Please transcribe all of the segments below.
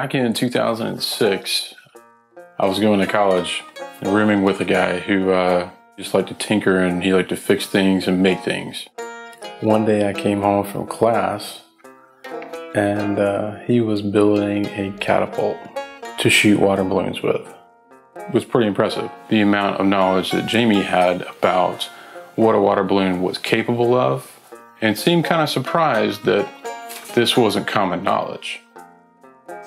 Back in 2006, I was going to college and rooming with a guy who uh, just liked to tinker and he liked to fix things and make things. One day I came home from class and uh, he was building a catapult to shoot water balloons with. It was pretty impressive. The amount of knowledge that Jamie had about what a water balloon was capable of and seemed kind of surprised that this wasn't common knowledge.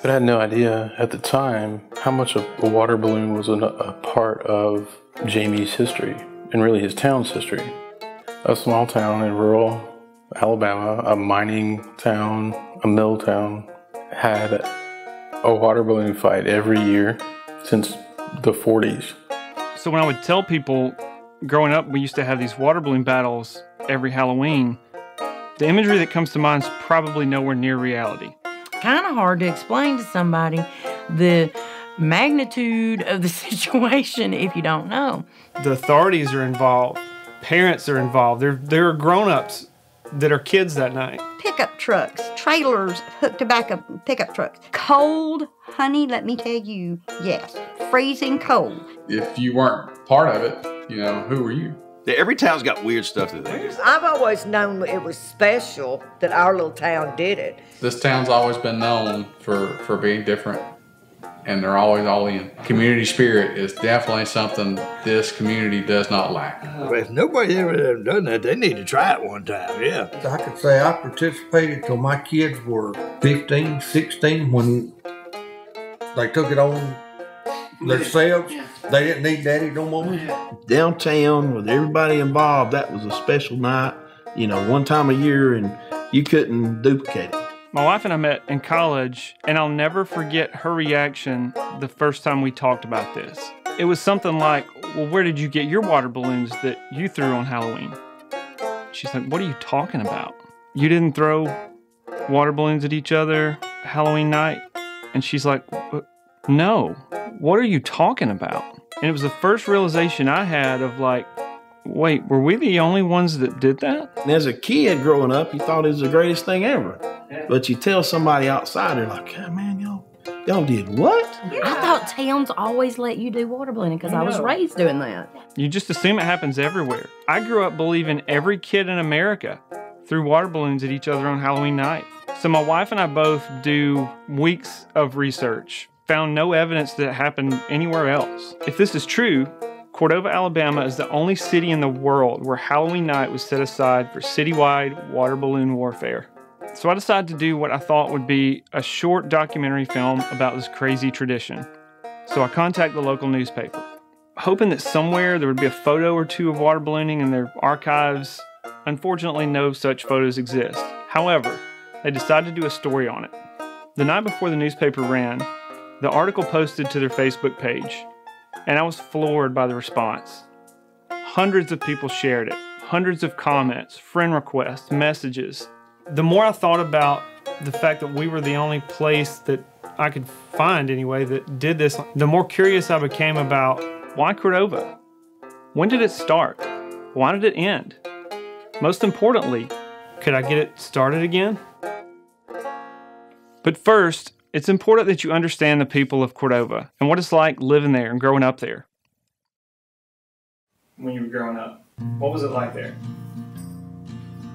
But I had no idea at the time how much of a water balloon was a part of Jamie's history and really his town's history. A small town in rural Alabama, a mining town, a mill town, had a water balloon fight every year since the 40s. So when I would tell people growing up, we used to have these water balloon battles every Halloween. The imagery that comes to mind is probably nowhere near reality. Kind of hard to explain to somebody the magnitude of the situation if you don't know. The authorities are involved, parents are involved. There, there are grown ups that are kids that night. Pickup trucks, trailers hooked to back up pickup trucks. Cold, honey, let me tell you, yes, freezing cold. If you weren't part of it, you know, who were you? Every town's got weird stuff that they do. I've always known it was special that our little town did it. This town's always been known for, for being different, and they're always all in. Community spirit is definitely something this community does not lack. If nobody ever done that, they need to try it one time, yeah. I could say I participated till my kids were 15, 16 when they took it on themselves. They didn't need daddy no more. Downtown with everybody involved, that was a special night, you know, one time a year, and you couldn't duplicate it. My wife and I met in college, and I'll never forget her reaction the first time we talked about this. It was something like, Well, where did you get your water balloons that you threw on Halloween? She's like, What are you talking about? You didn't throw water balloons at each other Halloween night? And she's like, No, what are you talking about? And it was the first realization I had of like, wait, were we the only ones that did that? And as a kid growing up, you thought it was the greatest thing ever. But you tell somebody outside, they're like, oh, man, y'all, y'all did what? I thought towns always let you do water ballooning because I was raised doing that. You just assume it happens everywhere. I grew up believing every kid in America threw water balloons at each other on Halloween night. So my wife and I both do weeks of research, found no evidence that it happened anywhere else. If this is true, Cordova, Alabama is the only city in the world where Halloween night was set aside for citywide water balloon warfare. So I decided to do what I thought would be a short documentary film about this crazy tradition. So I contacted the local newspaper, hoping that somewhere there would be a photo or two of water ballooning in their archives. Unfortunately, no such photos exist. However, they decided to do a story on it. The night before the newspaper ran, the article posted to their Facebook page, and I was floored by the response. Hundreds of people shared it, hundreds of comments, friend requests, messages. The more I thought about the fact that we were the only place that I could find anyway that did this, the more curious I became about why Cordova? When did it start? Why did it end? Most importantly, could I get it started again? But first, it's important that you understand the people of Cordova and what it's like living there and growing up there. When you were growing up, what was it like there?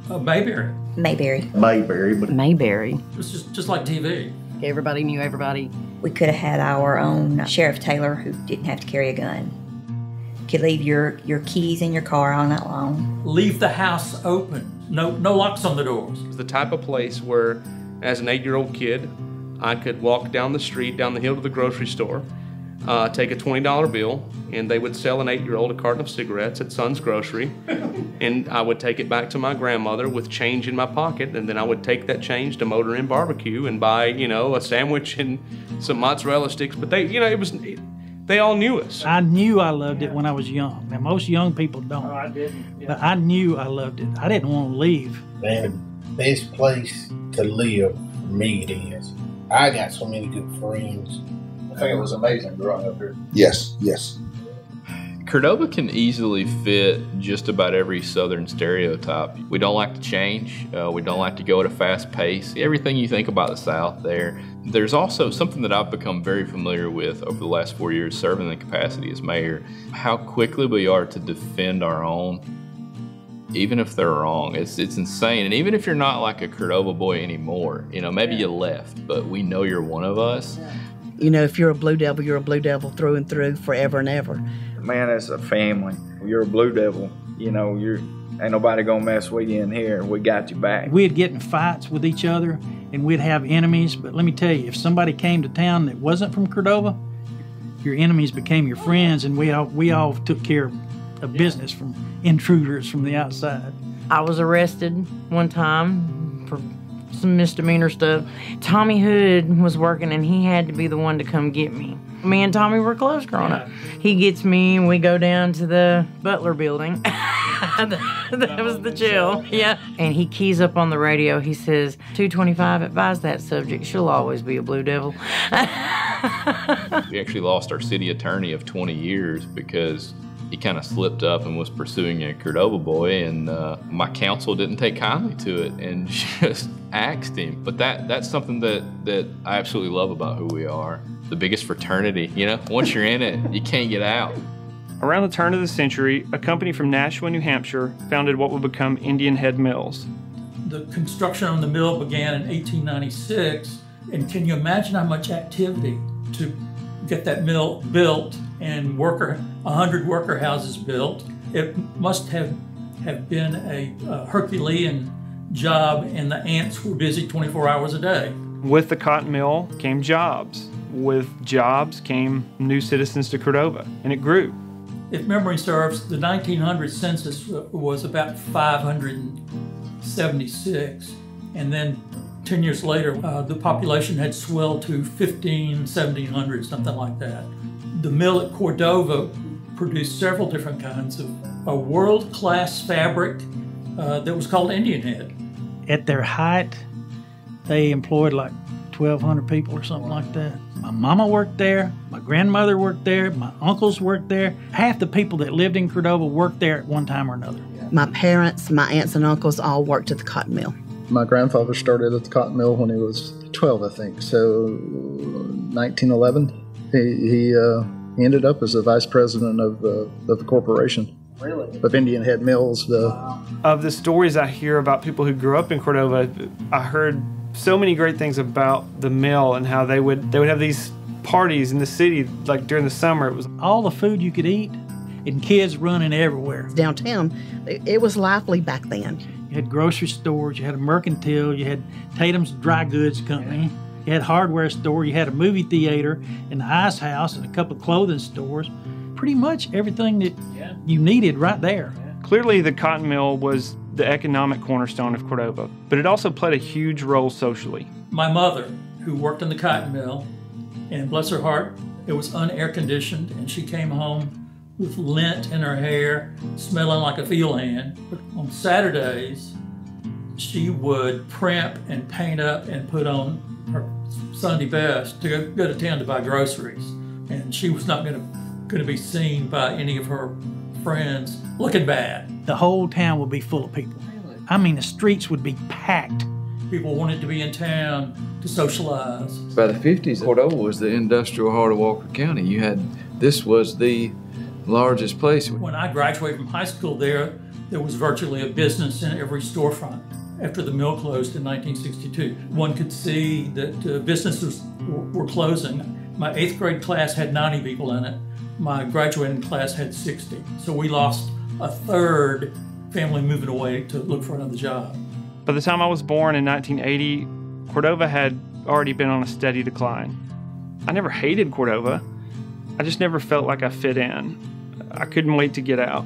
Uh, Mayberry. Mayberry. Mayberry, but Mayberry. It was just, just like TV. Everybody knew everybody. We could have had our own Sheriff Taylor who didn't have to carry a gun. Could leave your, your keys in your car all night long. Leave the house open. No, no locks on the doors. It was the type of place where, as an eight-year-old kid, I could walk down the street, down the hill to the grocery store, uh, take a $20 bill, and they would sell an eight year old a carton of cigarettes at Son's Grocery. and I would take it back to my grandmother with change in my pocket, and then I would take that change to Motor Inn Barbecue and buy, you know, a sandwich and some mozzarella sticks. But they, you know, it was. they all knew us. I knew I loved it when I was young. Now most young people don't. Oh, I didn't. Yeah. But I knew I loved it. I didn't want to leave. Man, the best place to live for me it is. I got so many good friends. I think it was amazing growing up here. Yes, yes. Cordova can easily fit just about every Southern stereotype. We don't like to change. Uh, we don't like to go at a fast pace. Everything you think about the South there. There's also something that I've become very familiar with over the last four years serving in the capacity as mayor, how quickly we are to defend our own, even if they're wrong. It's, it's insane. And even if you're not like a Cordova boy anymore, you know, maybe you left, but we know you're one of us. You know, if you're a Blue Devil, you're a Blue Devil through and through forever and ever. Man, it's a family. You're a Blue Devil. You know, you're ain't nobody gonna mess with you in here. We got you back. We'd get in fights with each other and we'd have enemies, but let me tell you, if somebody came to town that wasn't from Cordova, your enemies became your friends and we all we all took care of business from intruders from the outside. I was arrested one time for some misdemeanor stuff. Tommy Hood was working and he had to be the one to come get me. Me and Tommy were close growing up. He gets me and we go down to the Butler building. that was the jail. Yeah. And he keys up on the radio. He says, 225 advise that subject. She'll always be a blue devil. we actually lost our city attorney of 20 years because he kind of slipped up and was pursuing a Cordova boy, and uh, my council didn't take kindly to it and just axed him. But that that's something that that I absolutely love about who we are. The biggest fraternity, you know. Once you're in it, you can't get out. Around the turn of the century, a company from Nashua, New Hampshire, founded what would become Indian Head Mills. The construction on the mill began in 1896, and can you imagine how much activity to get that mill built and worker 100 worker houses built. It must have have been a, a Herculean job, and the ants were busy 24 hours a day. With the cotton mill came jobs. With jobs came new citizens to Cordova, and it grew. If memory serves, the 1900 census was about 576, and then 10 years later, uh, the population had swelled to 15, 1700, something like that. The mill at Cordova produced several different kinds of a world class fabric uh, that was called Indian Head. At their height, they employed like 1,200 people or something like that. My mama worked there, my grandmother worked there, my uncles worked there. Half the people that lived in Cordova worked there at one time or another. My parents, my aunts and uncles all worked at the cotton mill. My grandfather started at the cotton mill when he was 12, I think. So, 1911, he, he, uh, ended up as the vice president of the, of the corporation. Really? Of Indian Head Mills. The, Of the stories I hear about people who grew up in Cordova, I heard so many great things about the mill and how they would they would have these parties in the city like during the summer. It was all the food you could eat and kids running everywhere. Downtown, it, it was lively back then. You had grocery stores, you had a mercantile, you had Tatum's Dry Goods Company, you had a hardware store, you had a movie theater, and the ice house, and a couple of clothing stores. Pretty much everything that you needed right there. Clearly, the cotton mill was the economic cornerstone of Cordova, but it also played a huge role socially. My mother, who worked in the cotton mill, and bless her heart, it was unair conditioned, and she came home with lint in her hair, smelling like a field hand. But on Saturdays, she would primp and paint up and put on her Sunday best to go, go to town to buy groceries. And she was not going to going to be seen by any of her friends looking bad. The whole town would be full of people. I mean, the streets would be packed. People wanted to be in town to socialize. By the 50s, Cordova was the industrial heart of Walker County. You had, this was the largest place. When I graduated from high school there, there was virtually a business in every storefront. After the mill closed in 1962, one could see that uh, businesses were closing. My eighth grade class had 90 people in it. My graduating class had 60. So we lost a third family moving away to look for another job. By the time I was born in 1980, Cordova had already been on a steady decline. I never hated Cordova. I just never felt like I fit in. I couldn't wait to get out.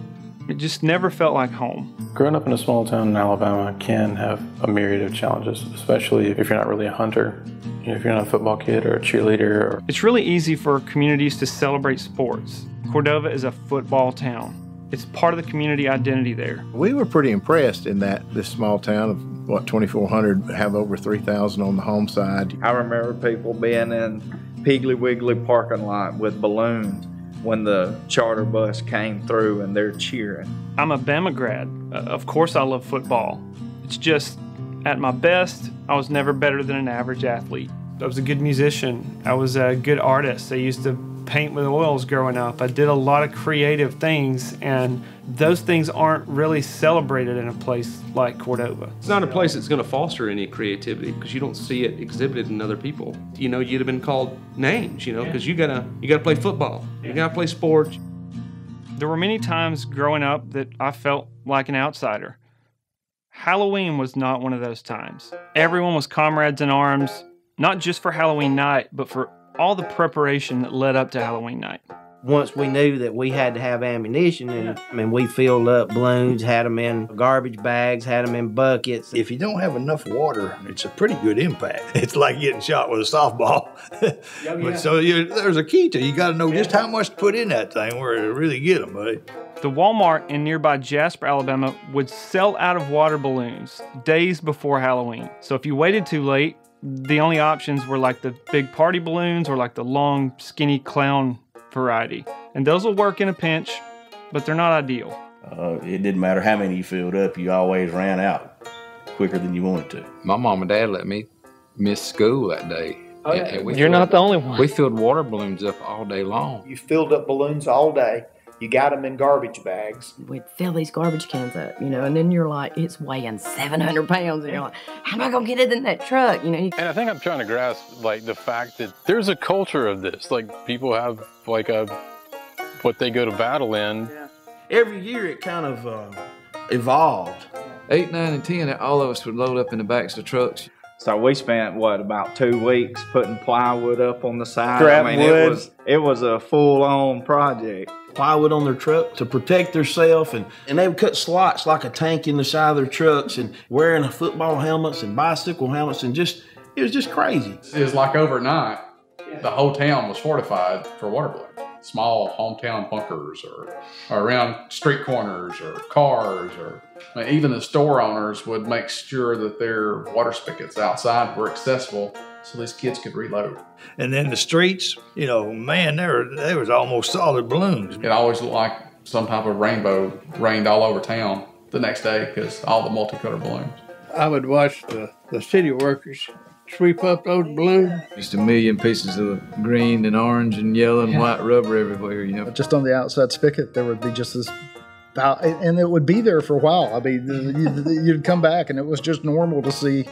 It just never felt like home. Growing up in a small town in Alabama can have a myriad of challenges, especially if you're not really a hunter. You know, if you're not a football kid or a cheerleader. Or... It's really easy for communities to celebrate sports. Cordova is a football town. It's part of the community identity there. We were pretty impressed in that this small town of what 2,400 have over 3,000 on the home side. I remember people being in Piggly Wiggly parking lot with balloons when the charter bus came through and they're cheering. I'm a Bama grad. Uh, of course, I love football. It's just, at my best, I was never better than an average athlete. I was a good musician. I was a good artist. I used to paint with oils growing up. I did a lot of creative things, and those things aren't really celebrated in a place like Cordova. It's not a place that's going to foster any creativity because you don't see it exhibited in other people. You know, you'd have been called names, you know, because you gotta you gotta play football, you gotta play sports. There were many times growing up that I felt like an outsider. Halloween was not one of those times. Everyone was comrades in arms, not just for Halloween night, but for all the preparation that led up to Halloween night. Once we knew that we had to have ammunition, and I mean, we filled up balloons, had them in garbage bags, had them in buckets. If you don't have enough water, it's a pretty good impact. It's like getting shot with a softball. Oh, but so you, there's a key to it. You got to know just how much to put in that thing where to really get them, buddy. The Walmart in nearby Jasper, Alabama would sell out of water balloons days before Halloween. So if you waited too late, the only options were like the big party balloons or like the long, skinny clown variety. And those will work in a pinch, but they're not ideal. Uh, it didn't matter how many you filled up, you always ran out quicker than you wanted to. My mom and dad let me miss school that day. Oh, yeah. And- and we You're filled- not the only one. We filled water balloons up all day long. You filled up balloons all day. You got them in garbage bags. We'd fill these garbage cans up, you know, and then you're like, it's weighing 700 pounds, and you're like, how am I gonna get it in that truck? You know, you And I think I'm trying to grasp like the fact that there's a culture of this. Like people have like a what they go to battle in. Every year it kind of uh, evolved. Eight, nine, and ten, all of us would load up in the backs of trucks. So we spent what about two weeks putting plywood up on the side. Scrap I mean, wood. it was it was a full on project. Plywood on their truck to protect themselves, and, and they would cut slots like a tank in the side of their trucks, and wearing football helmets and bicycle helmets, and just it was just crazy. It was like overnight, the whole town was fortified for water. Small hometown bunkers or, or around street corners or cars or I mean, even the store owners would make sure that their water spigots outside were accessible so these kids could reload. And then the streets, you know, man, there there was almost solid balloons. It always looked like some type of rainbow rained all over town the next day because all the multicolored balloons. I would watch the, the city workers sweep up those balloons. Just a million pieces of green and orange and yellow and white rubber everywhere, you know. Just on the outside spigot, there would be just this, bow- and it would be there for a while. I mean, you'd come back, and it was just normal to see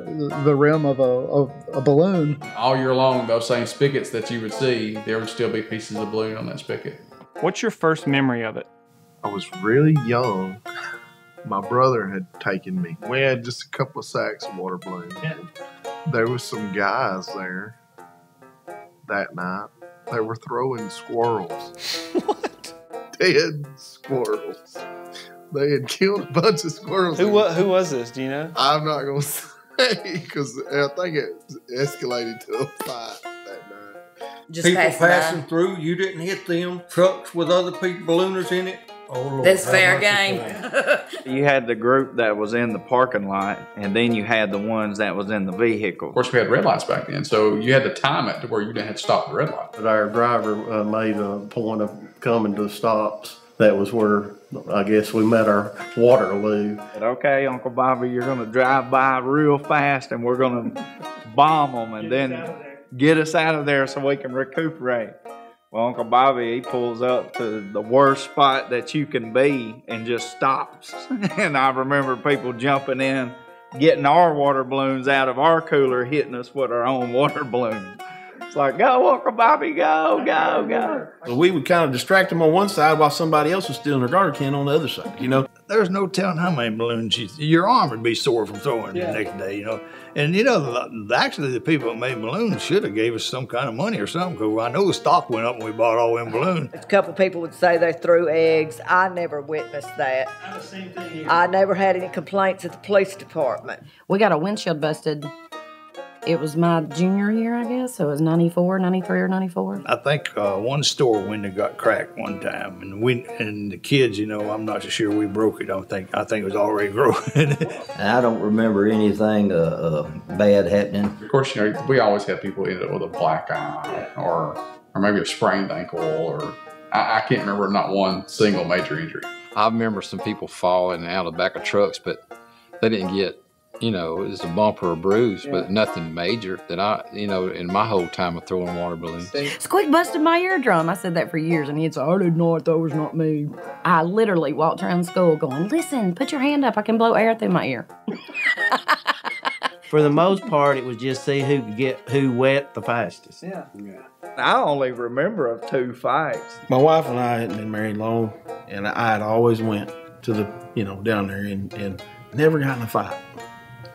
the the rim of a, of a balloon. All year long, those same spigots that you would see, there would still be pieces of balloon on that spigot. What's your first memory of it? I was really young. My brother had taken me. We had just a couple of sacks of water balloons. There was some guys there that night. They were throwing squirrels. what? Dead squirrels. They had killed a bunch of squirrels. Who wa- who was this? Do you know? I'm not gonna say because I think it escalated to a fight that night. Just people passing passing through, you didn't hit them. Trucks with other people, ballooners in it. Oh, Lord. That's fair game. You had the group that was in the parking lot, and then you had the ones that was in the vehicle. Of course, we had red lights back then, so you had to time it to where you didn't have to stop the red light. But our driver uh, made a point of coming to stops. That was where I guess we met our Waterloo. Said, okay, Uncle Bobby, you're going to drive by real fast and we're going to bomb them and then get us out of there so we can recuperate. Well, Uncle Bobby, he pulls up to the worst spot that you can be and just stops. and I remember people jumping in, getting our water balloons out of our cooler, hitting us with our own water balloons. It's like, go, Uncle Bobby, go, go, go. So we would kind of distract them on one side while somebody else was stealing their garter can on the other side. You know, There's no telling how many balloons you, your arm would be sore from throwing Yeah. the next day, you know. And you know, the, actually, the people that made balloons should have gave us some kind of money or something. Because I know the stock went up when we bought all them balloons. A couple people would say they threw eggs. I never witnessed that. I never had any complaints at the police department. We got a windshield busted. It was my junior year, I guess. So it was 94, 93 or 94. I think uh, one store window got cracked one time, and we and the kids, you know, I'm not so sure we broke it. I don't think I think it was already broken. I don't remember anything uh, uh, bad happening. Of course, you know, we always had people end up with a black eye or or maybe a sprained ankle, or I, I can't remember not one single major injury. I remember some people falling out of the back of trucks, but they didn't get, you know, it was a bump or a bruise, but nothing major that I, you know, in my whole time of throwing water balloons. Squeak busted my eardrum. I said that for years, and he'd say, I didn't know it, that was not me. I literally walked around school going, Listen, put your hand up. I can blow air through my ear. For the most part, it was just see who could get who wet the fastest. Yeah. I only remember of two fights. My wife and I hadn't been married long, and I had always went to the, you know, down there and, and never got in a fight.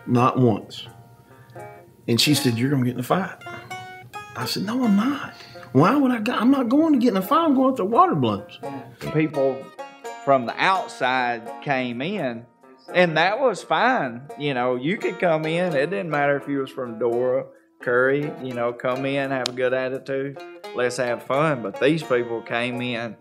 Not once. And she said, You're going to get in a fight. I said, No, I'm not. Why would I go? I'm not going to get in a fight. I'm going to water balloons. People from the outside came in, and that was fine. You know, you could come in. It didn't matter if you was from Dora, Curry. You know, come in, have a good attitude. Let's have fun. But these people came in,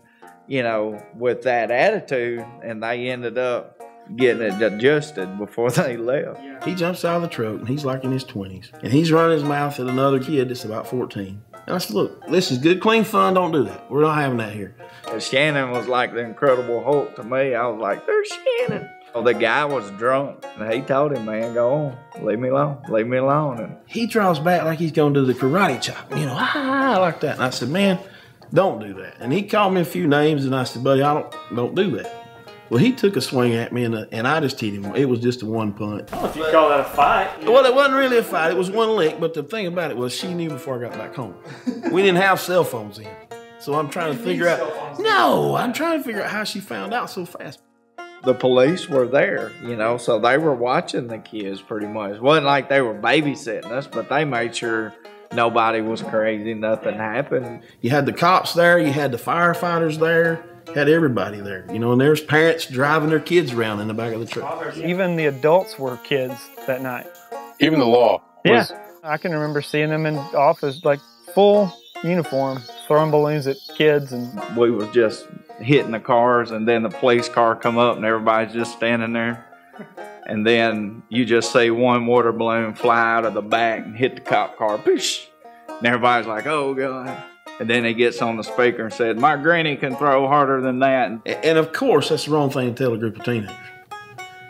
you know, with that attitude, and they ended up getting it adjusted before they left. He jumps out of the truck and he's like in his 20s. And he's running his mouth at another kid that's about 14. And I said, Look, this is good, clean fun. Don't do that. We're not having that here. And Shannon was like the Incredible Hulk to me. I was like, there's Shannon. Well, the guy was drunk, and he told him, "Man, go on, leave me alone, leave me alone." And He draws back like he's going to do the karate chop, you know, ah, like that. And I said, Man, don't do that. And he called me a few names, and I said, Buddy, I don't, don't do that. Well, he took a swing at me, and, uh, and I just hit him. It was just a one punch. If you call that a fight. Well, it wasn't really a fight. It was one lick. But the thing about it was, she knew before I got back home. we didn't have cell phones then, so I'm trying to figure out. No, I'm trying to figure out how she found out so fast. the police were there, you know, so they were watching the kids pretty much. It wasn't like they were babysitting us, but they made sure nobody was crazy, nothing happened. You had the cops there. You had the firefighters there. Had everybody there, you know, and there's parents driving their kids around in the back of the truck. Even the adults were kids that night. Even the law. Yeah. was- I can remember seeing them in office, like full uniform, throwing balloons at kids and We was just hitting the cars, and then the police car come up, and everybody's just standing there. And then you just see one water balloon fly out of the back and hit the cop car, Poosh! and everybody's like, "Oh God!" And then he gets on the speaker and said, "My granny can throw harder than that." And And of course, that's the wrong thing to tell a group of teenagers.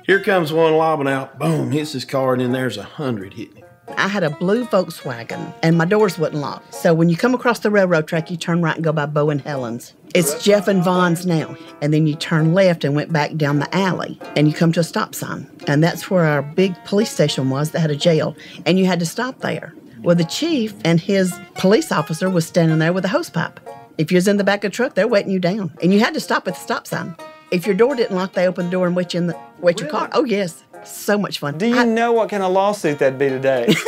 Here comes one lobbing out, boom, hits his car, and then there's a hundred hitting him. I had a blue Volkswagen and my doors wouldn't lock. So when you come across the railroad track, you turn right and go by Bo and Helen's. It's Jeff and Vaughn's now. And then you turn left and went back down the alley and you come to a stop sign. And that's where our big police station was that had a jail. And you had to stop there. Well, the chief and his police officer was standing there with a hose pipe. If you was in the back of the truck, they're wetting you down. And you had to stop at the stop sign. If your door didn't lock, they opened the door and wet you in the wet your car. Oh yes. So much fun. Do you know what kind of lawsuit that'd be today?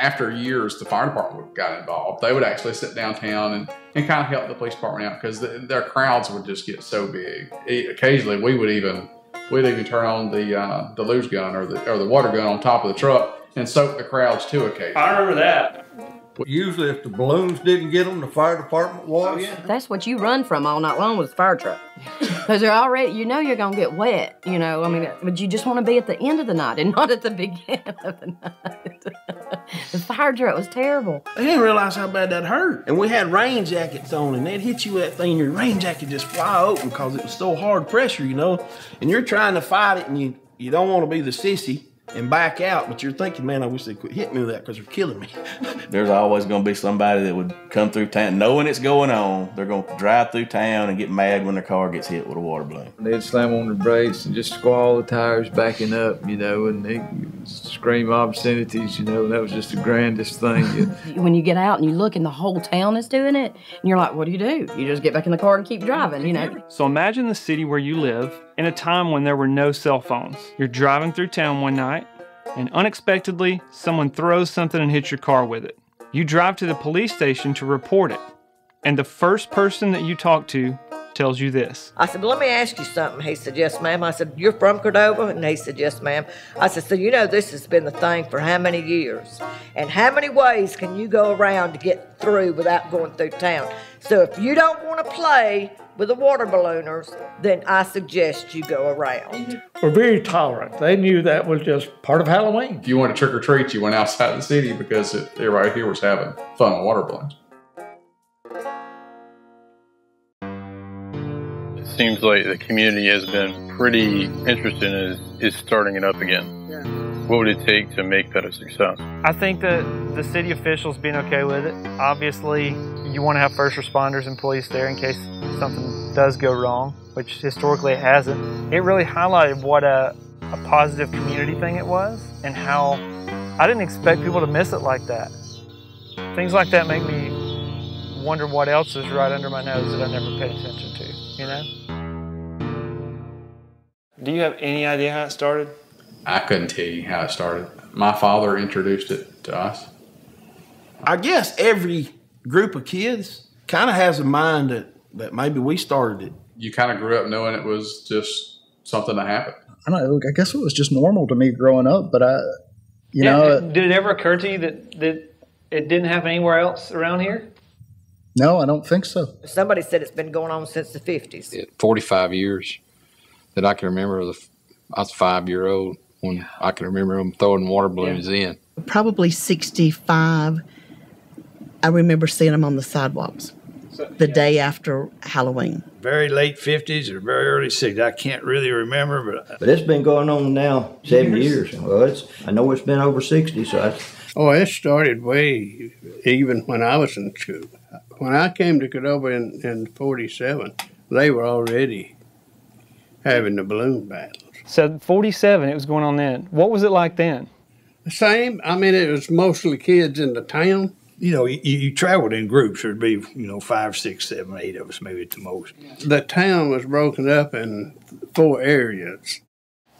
After years, the fire department got involved. They would actually sit downtown and, and kind of help the police department out because the, their crowds would just get so big. E- occasionally, we would even we'd even turn on the uh, the luge gun or the or the water gun on top of the truck and soak the crowds too. Occasionally, I remember that. Usually, if the balloons didn't get them, the fire department was. Oh, That's what you run from all night long with the fire truck. Because they're already, you know, you're going to get wet. You know, I mean, but you just want to be at the end of the night and not at the beginning of the night. the fire truck was terrible. I didn't realize how bad that hurt. And we had rain jackets on, and they'd hit you with that thing, your rain jacket just fly open because it was so hard pressure, you know. And you're trying to fight it, and you you don't want to be the sissy and back out, but you're thinking, man, I wish they quit hitting me with that because they're killing me. There's always going to be somebody that would come through town knowing it's going on. They're going to drive through town and get mad when their car gets hit with a water balloon. They'd slam on the brakes and just squall the tires backing up, you know, and they scream obscenities, you know, and that was just the grandest thing. When you get out and you look and the whole town is doing it, and you're like, what do you do? You just get back in the car and keep driving, you know? So imagine the city where you live in a time when there were no cell phones. You're driving through town one night, and unexpectedly, someone throws something and hits your car with it. You drive to the police station to report it, and the first person that you talk to tells you this. I said, well, let me ask you something. He said, yes, ma'am. I said, you're from Cordova? And he said, yes, ma'am. I said, so you know this has been the thing for how many years? And how many ways can you go around to get through without going through town? So if you don't want to play, with the water ballooners, then I suggest you go around. We're very tolerant. They knew that was just part of Halloween. If you wanted to trick or treat, you went outside the city because it, everybody here was having fun with water balloons. It seems like the community has been pretty interested in is, is starting it up again. What would it take to make that a success? I think that the city officials being okay with it. Obviously, you want to have first responders and police there in case something does go wrong, which historically it hasn't. It really highlighted what a, a positive community thing it was and how I didn't expect people to miss it like that. Things like that make me wonder what else is right under my nose that I never paid attention to, you know? Do you have any idea how it started? I couldn't tell you how it started. My father introduced it to us. I guess every group of kids kind of has a mind that, that maybe we started it. You kind of grew up knowing it was just something that happened. I don't know. I guess it was just normal to me growing up, but I, you Yeah, know, uh did it ever occur to you that, that it didn't happen anywhere else around here? no, I don't think so. Somebody said it's been going on since the 50s. 45 years that I can remember. The, I was five year old when I can remember them throwing water balloons in. Probably 65. I remember seeing them on the sidewalks the day after Halloween. Very late 50s or very early 60s. I can't really remember, but But it's been going on now seventy years. Well, it's I know it's been over sixty, so I, Oh, it started way even when I was in school. When I came to Cordova in, in 47, they were already having the balloon battles. So 47, it was going on then. What was it like then? The same. I mean, it was mostly kids in the town. You know, you, you traveled in groups. There'd be, you know, five, six, seven, eight of us, maybe at the most. The town was broken up in four areas.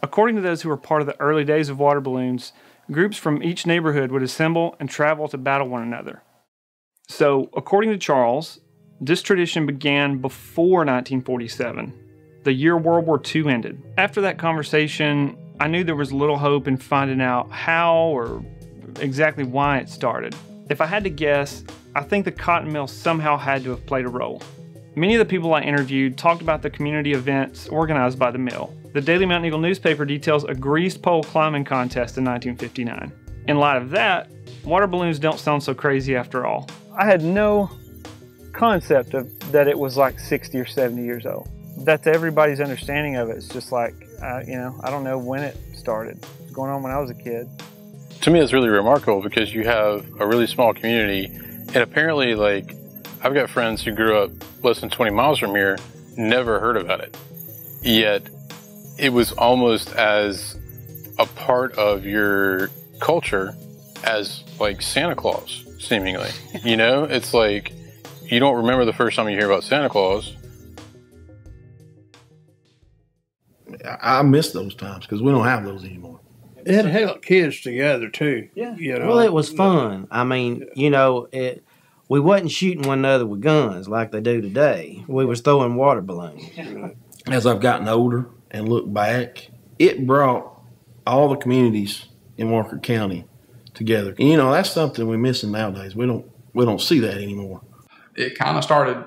According to those who were part of the early days of water balloons, groups from each neighborhood would assemble and travel to battle one another. So, according to Charles, this tradition began before 1947, the year World War II ended. After that conversation, I knew there was little hope in finding out how or exactly why it started. If I had to guess, I think the cotton mill somehow had to have played a role. Many of the people I interviewed talked about the community events organized by the mill. The Daily Mountain Eagle newspaper details a greased pole climbing contest in 1959. In light of that, water balloons don't sound so crazy after all. I had no concept of that it was like 60 or 70 years old. That's everybody's understanding of it. It's just like, uh, you know, I don't know when it started. It was going on when I was a kid. To me, it's really remarkable because you have a really small community, and apparently, like, I've got friends who grew up less than 20 miles from here, never heard about it. Yet, it was almost as a part of your culture as, like, Santa Claus, seemingly. you know, it's like you don't remember the first time you hear about Santa Claus. I miss those times because we don't have those anymore. It held kids together too. Yeah. You know, Well, it was fun. I mean, you know, it. We wasn't shooting one another with guns like they do today. We was throwing water balloons. As I've gotten older and look back, it brought all the communities in Walker County together. And, you know, that's something we're missing nowadays. We don't we don't see that anymore. It kind of started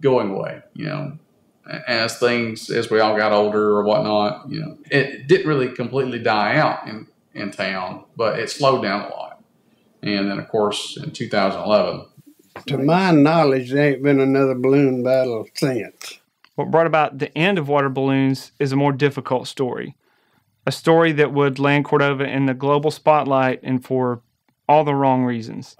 going away, you know, as things, as we all got older or whatnot, you know, it didn't really completely die out in, in town, but it slowed down a lot. And then, of course, in 2011, To my knowledge, there ain't been another balloon battle since. What brought about the end of water balloons is a more difficult story. A story that would land Cordova in the global spotlight and for all the wrong reasons.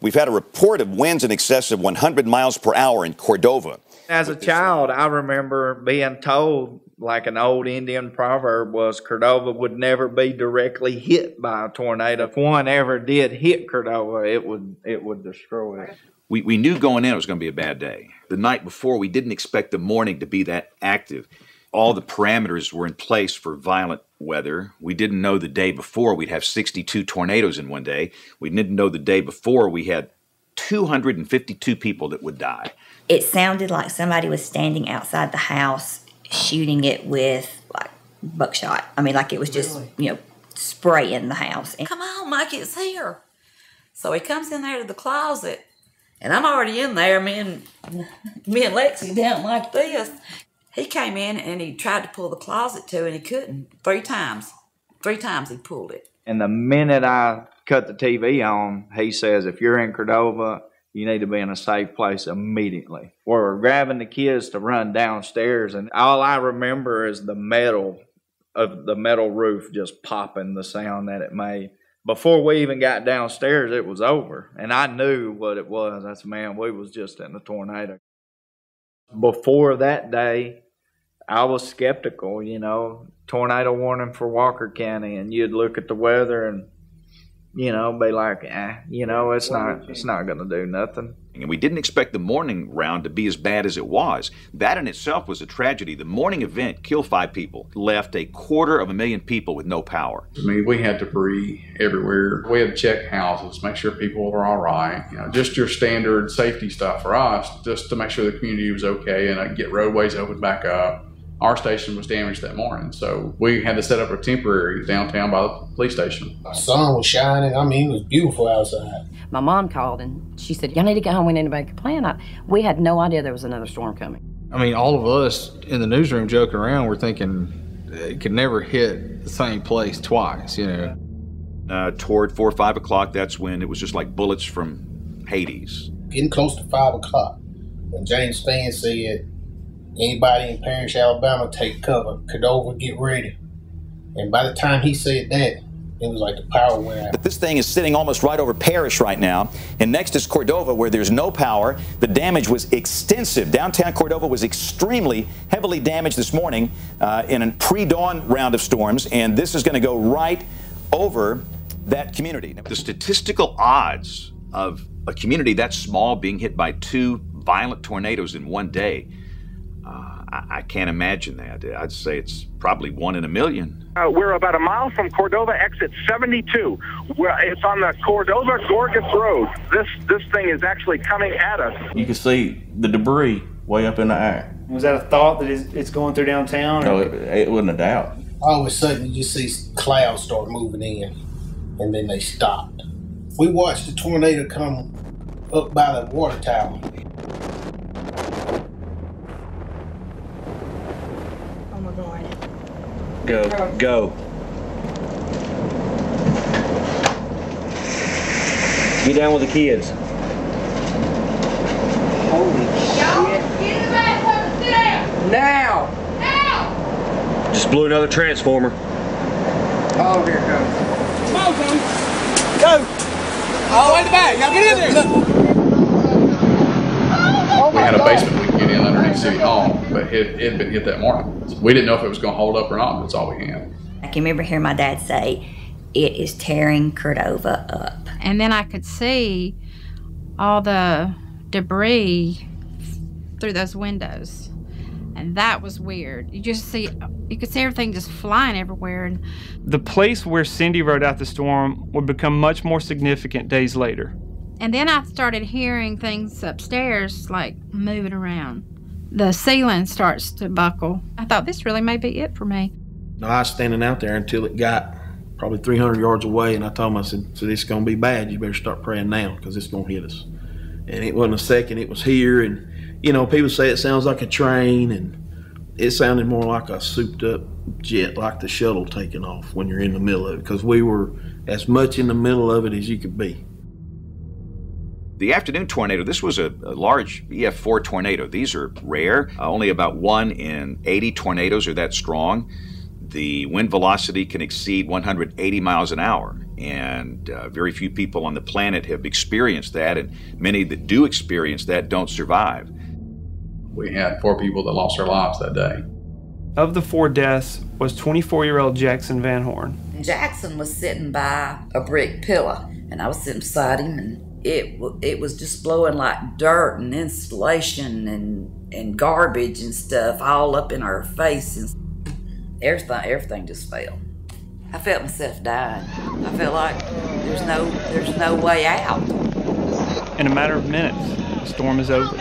We've had a report of winds in excess of 100 miles per hour in Cordova. As a child, I remember being told, like an old Indian proverb was, Cordova would never be directly hit by a tornado. If one ever did hit Cordova, it would it would destroy it. We, we knew going in it was going to be a bad day. The night before, we didn't expect the morning to be that active. All the parameters were in place for violent weather. We didn't know the day before we'd have 62 tornadoes in one day. We didn't know the day before we had 252 people that would die. It sounded like somebody was standing outside the house shooting it with like buckshot. I mean, like it was just, you know, spraying the house. And Come on, Mike, it's here. So he comes in there to the closet And I'm already in there. Me and me and Lexi down like this. He came in and he tried to pull the closet to, and he couldn't. Three times. Three times he pulled it. And the minute I cut the TV on, he says, if you're in Cordova, you need to be in a safe place immediately. We're grabbing the kids to run downstairs, and all I remember is the metal of the metal roof just popping, the sound that it made. Before we even got downstairs, it was over, and I knew what it was. That's man, we was just in a tornado. Before that day, I was skeptical. You know, tornado warning for Walker County, and you'd look at the weather and you know, be like, eh, you know, it's not, it's not going to do nothing. And we didn't expect the morning round to be as bad as it was. That in itself was a tragedy. The morning event killed five people, left a quarter of a million people with no power. I mean, we had debris everywhere. We had to check houses, make sure people were all right. You know, just your standard safety stuff for us, just to make sure the community was okay and uh, get roadways opened back up our station was damaged that morning. So we had to set up a temporary downtown by the police station. The sun was shining. I mean, it was beautiful outside. My mom called and she said, Y'all need to go home. We need to make a plan. I, we had no idea there was another storm coming. I mean, all of us in the newsroom joking around, we're thinking it could never hit the same place twice, you know. Uh, toward four or five o'clock, that's when it was just like bullets from Hades. Getting close to five o'clock, when James Spann said, Anybody in Parrish, Alabama, take cover. Cordova, get ready. And by the time he said that, it was like the power went out. But this thing is sitting almost right over Parrish right now. And next is Cordova, where there's no power. The damage was extensive. Downtown Cordova was extremely heavily damaged this morning uh, in a pre dawn round of storms. And this is going to go right over that community. The statistical odds of a community that small being hit by two violent tornadoes in one day I, I can't imagine that. I'd say it's probably one in a million. Uh, we're about a mile from Cordova exit 72. We're, it's on the Cordova Gorgas Road. This this thing is actually coming at us. You can see the debris way up in the air. Was that a thought that it's going through downtown? No, it, it wasn't a doubt. All of a sudden, you just see clouds start moving in, and then they stopped. We watched the tornado come up by the water tower. Go, go. Get down with the kids. Holy shit. Get the bathtub sit. Now. Now. Just blew another transformer. Oh, here it comes. Come on, Tony. Go. All the way to the back. Y'all get in there. we had a basement we could get in underneath City Hall, but it, it had been hit that morning. We didn't know if it was going to hold up or not. That's all we had. I can remember hearing my dad say, "It is tearing Cordova up." And then I could see all the debris through those windows. And that was weird. You just see, you could see everything just flying everywhere. And the place where Cindy rode out the storm would become much more significant days later. And then I started hearing things upstairs like moving around. The ceiling starts to buckle. I thought this really may be it for me. No, I was standing out there until it got probably 300 yards away, and I told him, I said, so this is going to be bad. You better start praying now because it's going to hit us. And it wasn't a second, it was here. And, you know, people say it sounds like a train, and it sounded more like a souped up jet, like the shuttle taking off when you're in the middle of it, because we were as much in the middle of it as you could be. The afternoon tornado, this was a, a large EF4 tornado. These are rare. Uh, only about one in 80 tornadoes are that strong. The wind velocity can exceed 180 miles an hour, and uh, very few people on the planet have experienced that, and many that do experience that don't survive. We had four people that lost their lives that day. Of the four deaths was 24 year old Jackson Van Horn. Jackson was sitting by a brick pillar, and I was sitting beside him, and it it was just blowing like dirt and insulation and and garbage and stuff all up in our faces. Everything everything just fell. I felt myself dying. I felt like there's no there's no way out. In a matter of minutes, the storm is over.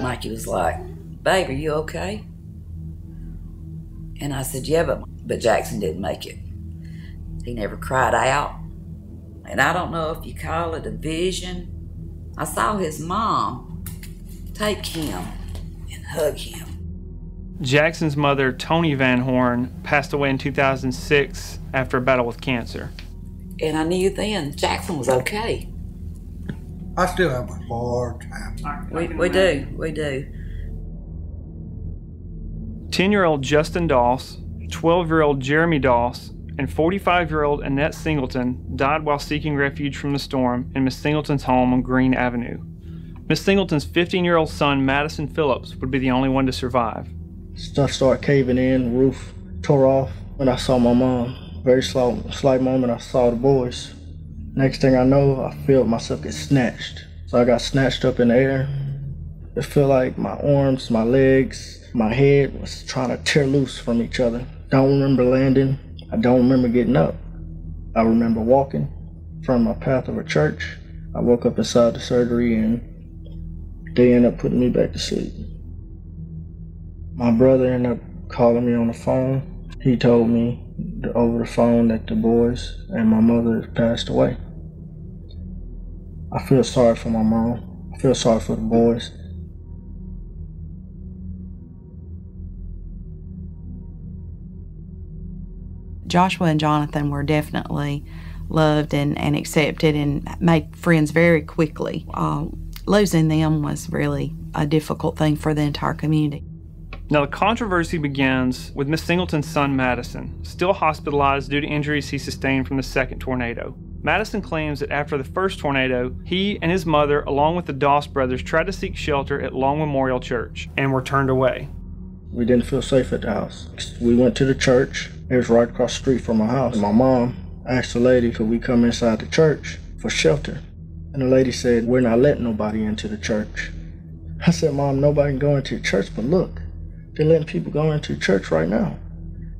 Mikey was like, "Babe, are you okay?" And I said, "Yeah, but but Jackson didn't make it. He never cried out." And I don't know if you call it a vision I saw his mom take him and hug him. Jackson's mother, Tony Van Horn, passed away in 2006 after a battle with cancer. And I knew then Jackson was okay. I still have a hard time. We, we do, we do. 10 year old Justin Doss, 12 year old Jeremy Doss, and 45 year old Annette Singleton died while seeking refuge from the storm in Miss Singleton's home on Green Avenue. Miss Singleton's 15 year old son, Madison Phillips, would be the only one to survive. Stuff started caving in, roof tore off, and I saw my mom. Very slow, slight moment, I saw the boys. Next thing I know, I feel myself get snatched. So I got snatched up in the air. It felt like my arms, my legs, my head was trying to tear loose from each other. Don't remember landing. I don't remember getting up. I remember walking from my path of a church. I woke up inside the surgery and they ended up putting me back to sleep. My brother ended up calling me on the phone. He told me over the phone that the boys and my mother passed away. I feel sorry for my mom. I feel sorry for the boys. Joshua and Jonathan were definitely loved and, and accepted and made friends very quickly. Uh, losing them was really a difficult thing for the entire community. Now, the controversy begins with Miss Singleton's son Madison, still hospitalized due to injuries he sustained from the second tornado. Madison claims that after the first tornado, he and his mother, along with the Doss brothers, tried to seek shelter at Long Memorial Church and were turned away. We didn't feel safe at the house. We went to the church. It was right across the street from my house. My mom asked the lady, could we come inside the church for shelter? And the lady said, we're not letting nobody into the church. I said, Mom, nobody can go into the church, but look, they're letting people go into the church right now.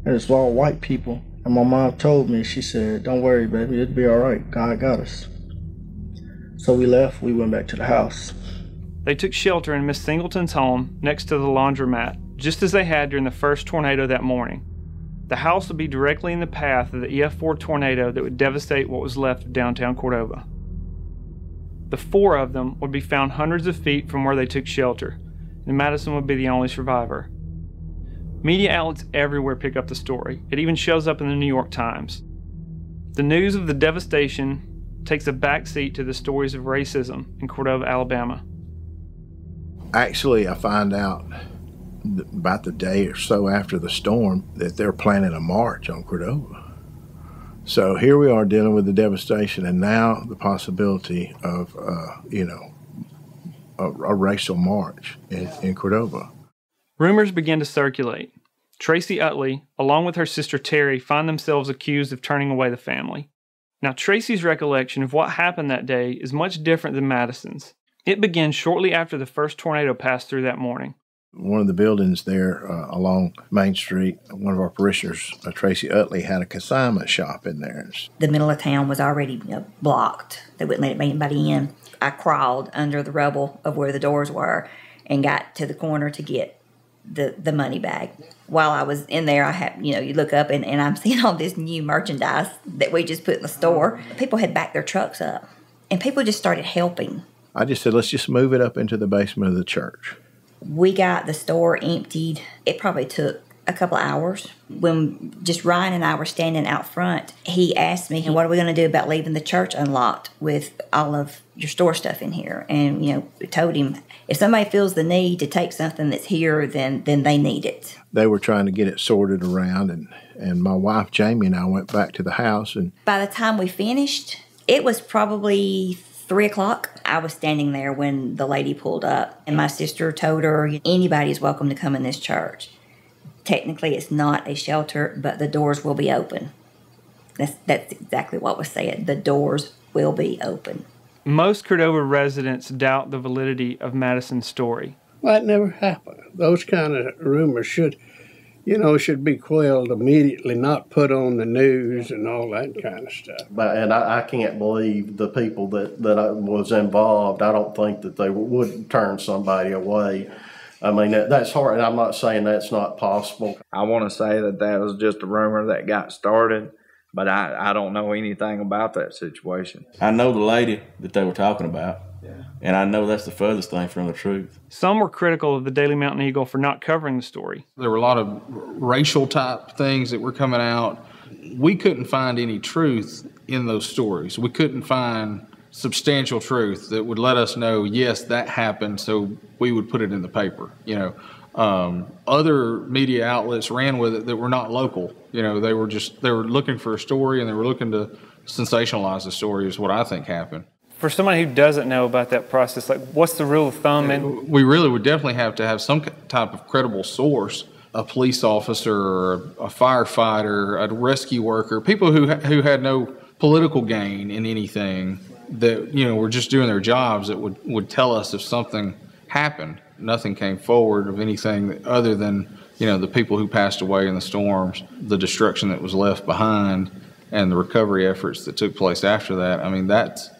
And it's all white people. And my mom told me, she said, Don't worry, baby, it'll be all right. God got us. So we left, we went back to the house. They took shelter in Miss Singleton's home next to the laundromat, just as they had during the first tornado that morning. The house would be directly in the path of the EF4 tornado that would devastate what was left of downtown Cordova. The four of them would be found hundreds of feet from where they took shelter, and Madison would be the only survivor. Media outlets everywhere pick up the story. It even shows up in the New York Times. The news of the devastation takes a backseat to the stories of racism in Cordova, Alabama. Actually, I find out about the day or so after the storm that they're planning a march on Cordova. So here we are dealing with the devastation and now the possibility of, uh, you know, a, a racial march in, in Cordova. Rumors begin to circulate. Tracy Utley, along with her sister Terry, find themselves accused of turning away the family. Now, Tracy's recollection of what happened that day is much different than Madison's. It begins shortly after the first tornado passed through that morning. One of the buildings there uh, along Main Street, one of our parishioners, uh, Tracy Utley, had a consignment shop in there. The middle of town was already you know, blocked. They wouldn't let anybody in. I crawled under the rubble of where the doors were and got to the corner to get the, the money bag. While I was in there, I had, you know, you look up and, and I'm seeing all this new merchandise that we just put in the store. People had backed their trucks up and people just started helping. I just said, let's just move it up into the basement of the church. We got the store emptied. It probably took a couple hours. When just Ryan and I were standing out front, he asked me, "What are we going to do about leaving the church unlocked with all of your store stuff in here?" And you know, we told him if somebody feels the need to take something that's here, then then they need it. They were trying to get it sorted around, and and my wife Jamie and I went back to the house, and By the time we finished, it was probably three o'clock. I was standing there when the lady pulled up, and my sister told her, Anybody's welcome to come in this church. Technically, it's not a shelter, but the doors will be open. That's, that's exactly what was said. The doors will be open. Most Cordova residents doubt the validity of Madison's story. Well, that never happened. Those kind of rumors should, you know, should be quelled immediately, not put on the news and all that kind of stuff. But and I, I can't believe the people that that I was involved. I don't think that they would turn somebody away. I mean that, that's hard, and I'm not saying that's not possible. I want to say that that was just a rumor that got started, but I, I don't know anything about that situation. I know the lady that they were talking about. And I know that's the furthest thing from the truth. Some were critical of the Daily Mountain Eagle for not covering the story. There were a lot of racial type things that were coming out. We couldn't find any truth in those stories. We couldn't find substantial truth that would let us know, yes, that happened, so we would put it in the paper. You know, um, other media outlets ran with it that were not local. You know, they were just they were looking for a story and they were looking to sensationalize the story. Is what I think happened. For somebody who doesn't know about that process, like what's the rule of thumb? And we really would definitely have to have some type of credible source a police officer or a firefighter, a rescue worker, people who who had no political gain in anything that you know were just doing their jobs that would would tell us if something happened. Nothing came forward of anything other than you know the people who passed away in the storms, the destruction that was left behind, and the recovery efforts that took place after that. I mean that's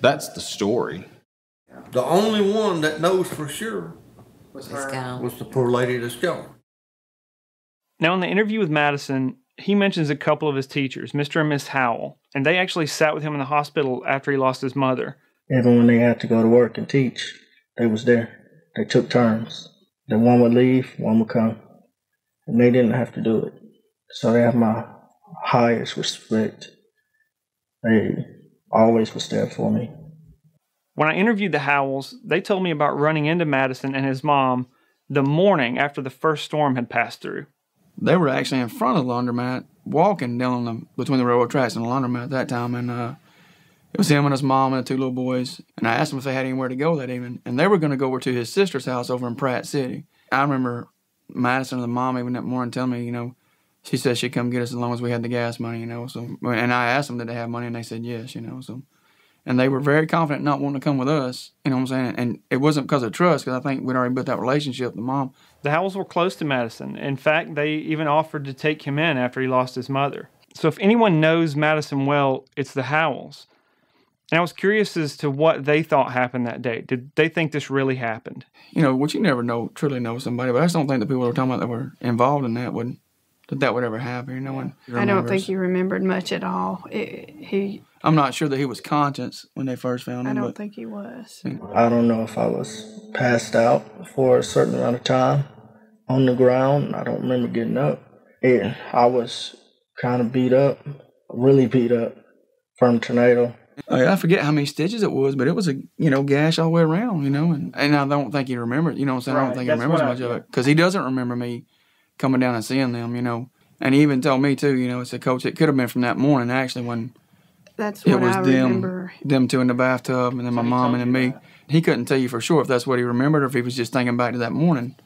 that's the story. The only one that knows for sure was, was the poor lady that's gone. Now, in the interview with Madison, he mentions a couple of his teachers, Mr. and Miss Howell, and they actually sat with him in the hospital after he lost his mother. Even when they had to go to work and teach, they was there. They took turns. Then one would leave, one would come. And they didn't have to do it. So they have my highest respect. They always was there for me. When I interviewed the Howells, they told me about running into Madison and his mom the morning after the first storm had passed through. They were actually in front of the laundromat, walking down the, between the railroad tracks and the laundromat at that time, and uh, it was him and his mom and the two little boys. And I asked them if they had anywhere to go that evening, and they were going to go over to his sister's house over in Pratt City. I remember Madison and the mom even that morning telling me, you know, she said she'd come get us as long as we had the gas money, you know. So, and I asked them did they have money, and they said yes, you know. So, and they were very confident not wanting to come with us. You know what I'm saying? And it wasn't because of trust, because I think we'd already built that relationship. The mom. The Howells were close to Madison. In fact, they even offered to take him in after he lost his mother. So, if anyone knows Madison well, it's the Howells. And I was curious as to what they thought happened that day. Did they think this really happened? You know, which you never know, truly know somebody, but I just don't think the people who were talking about that were involved in that would that that would ever happen. You know, one I don't think he remembered much at all. It, he. I'm not sure that he was conscious when they first found him. I don't but, think he was. I don't know if I was passed out for a certain amount of time on the ground. I don't remember getting up. It, I was kind of beat up, really beat up from tornado. I forget how many stitches it was, but it was a you know gash all the way around, you know, and, and I don't think he remembered. You know, what I'm saying I don't Right, think he remembers what I- much of it because he doesn't remember me coming down and seeing them, you know. And he even told me too, you know, it's a coach. It could have been from that morning actually when That's it what was I them, remember. them two in the bathtub, and then my mom and then me. He couldn't tell you for sure if that's what he remembered or if he was just thinking back to that morning.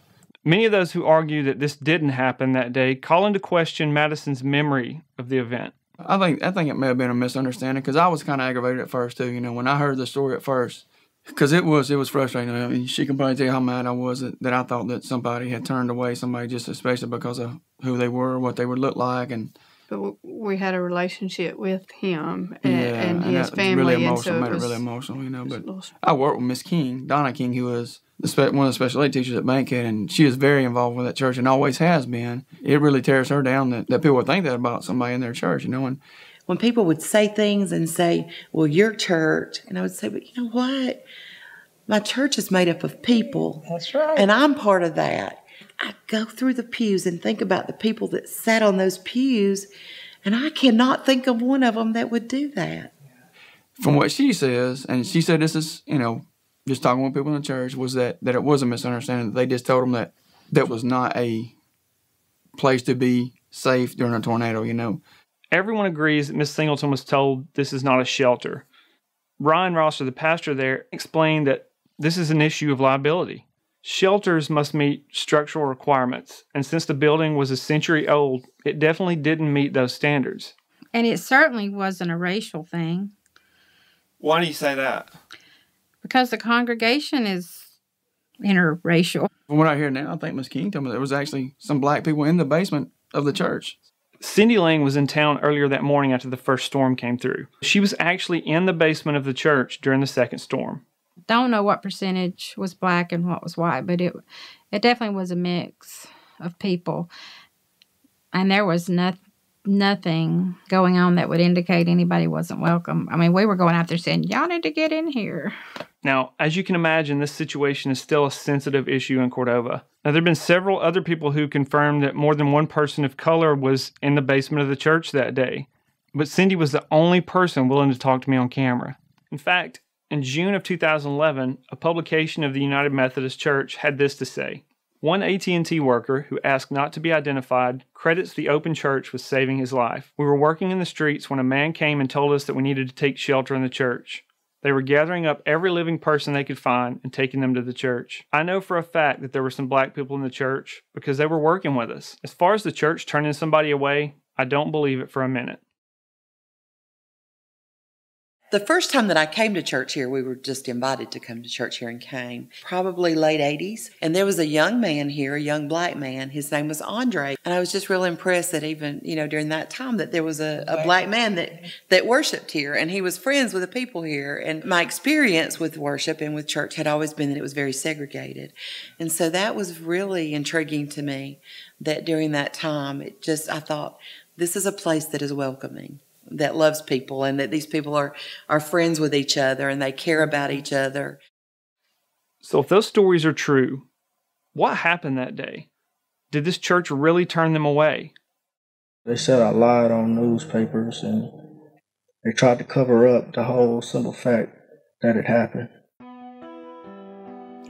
Many of those who argue that this didn't happen that day call into question Madison's memory of the event. I think I think it may have been a misunderstanding because I was kind of aggravated at first too. You know, when I heard the story at first, because it was it was frustrating. I mean, she can probably tell you how mad I was that, that I thought that somebody had turned away somebody just especially because of who they were, what they would look like, and But we had a relationship with him and, yeah, and his was family, really and so it made it was really emotional, you know. But I worked with Miss King, Donna King, who was one of the special ed teachers at Bankhead, and she was very involved with that church and always has been. It really tears her down that, that people would think that about somebody in their church, you know. And when people would say things and say, Well, your church, and I would say, But you know what? My church is made up of people. That's right. And I'm part of that. I go through the pews and think about the people that sat on those pews, and I cannot think of one of them that would do that. from what she says, and she said this is, you know, just talking with people in the church, was that that it was a misunderstanding. That they just told them that that was not a place to be safe during a tornado. You know, Everyone agrees that Miss Singleton was told this is not a shelter. Ryan Rosser, the pastor there, explained that this is an issue of liability. Shelters must meet structural requirements, and since the building was a century old, it definitely didn't meet those standards. And it certainly wasn't a racial thing Why do you say that? because the congregation is interracial. from what I hear now, I think Miss King told me there was actually some black people in the basement of the church. Cindy Lang was in town earlier that morning after the first storm came through. She was actually in the basement of the church during the second storm. Don't know what percentage was black and what was white, but it it definitely was a mix of people. And there was no, nothing going on that would indicate anybody wasn't welcome. I mean, we were going out there saying, "Y'all need to get in here." Now, as you can imagine, this situation is still a sensitive issue in Cordova. Now, there have been several other people who confirmed that more than one person of color was in the basement of the church that day, but Cindy was the only person willing to talk to me on camera. In fact, in June of 2011, a publication of the United Methodist Church had this to say. One AT&T worker who asked not to be identified credits the open church with saving his life. We were working in the streets when a man came and told us that we needed to take shelter in the church. They were gathering up every living person they could find and taking them to the church. I know for a fact that there were some black people in the church because they were working with us. As far as the church turning somebody away, I don't believe it for a minute. The first time that I came to church here, we were just invited to come to church here and came, probably late 80s. And there was a young man here, a young black man. His name was Andre. And I was just real impressed that even, you know, during that time that there was a, a black man that, that worshiped here and he was friends with the people here. And my experience with worship and with church had always been that it was very segregated. And so that was really intriguing to me that during that time, it just, I thought, this is a place that is welcoming that loves people and that these people are are friends with each other and they care about each other. So if those stories are true, what happened that day? Did this church really turn them away? They said I lied on newspapers and they tried to cover up the whole simple fact that it happened.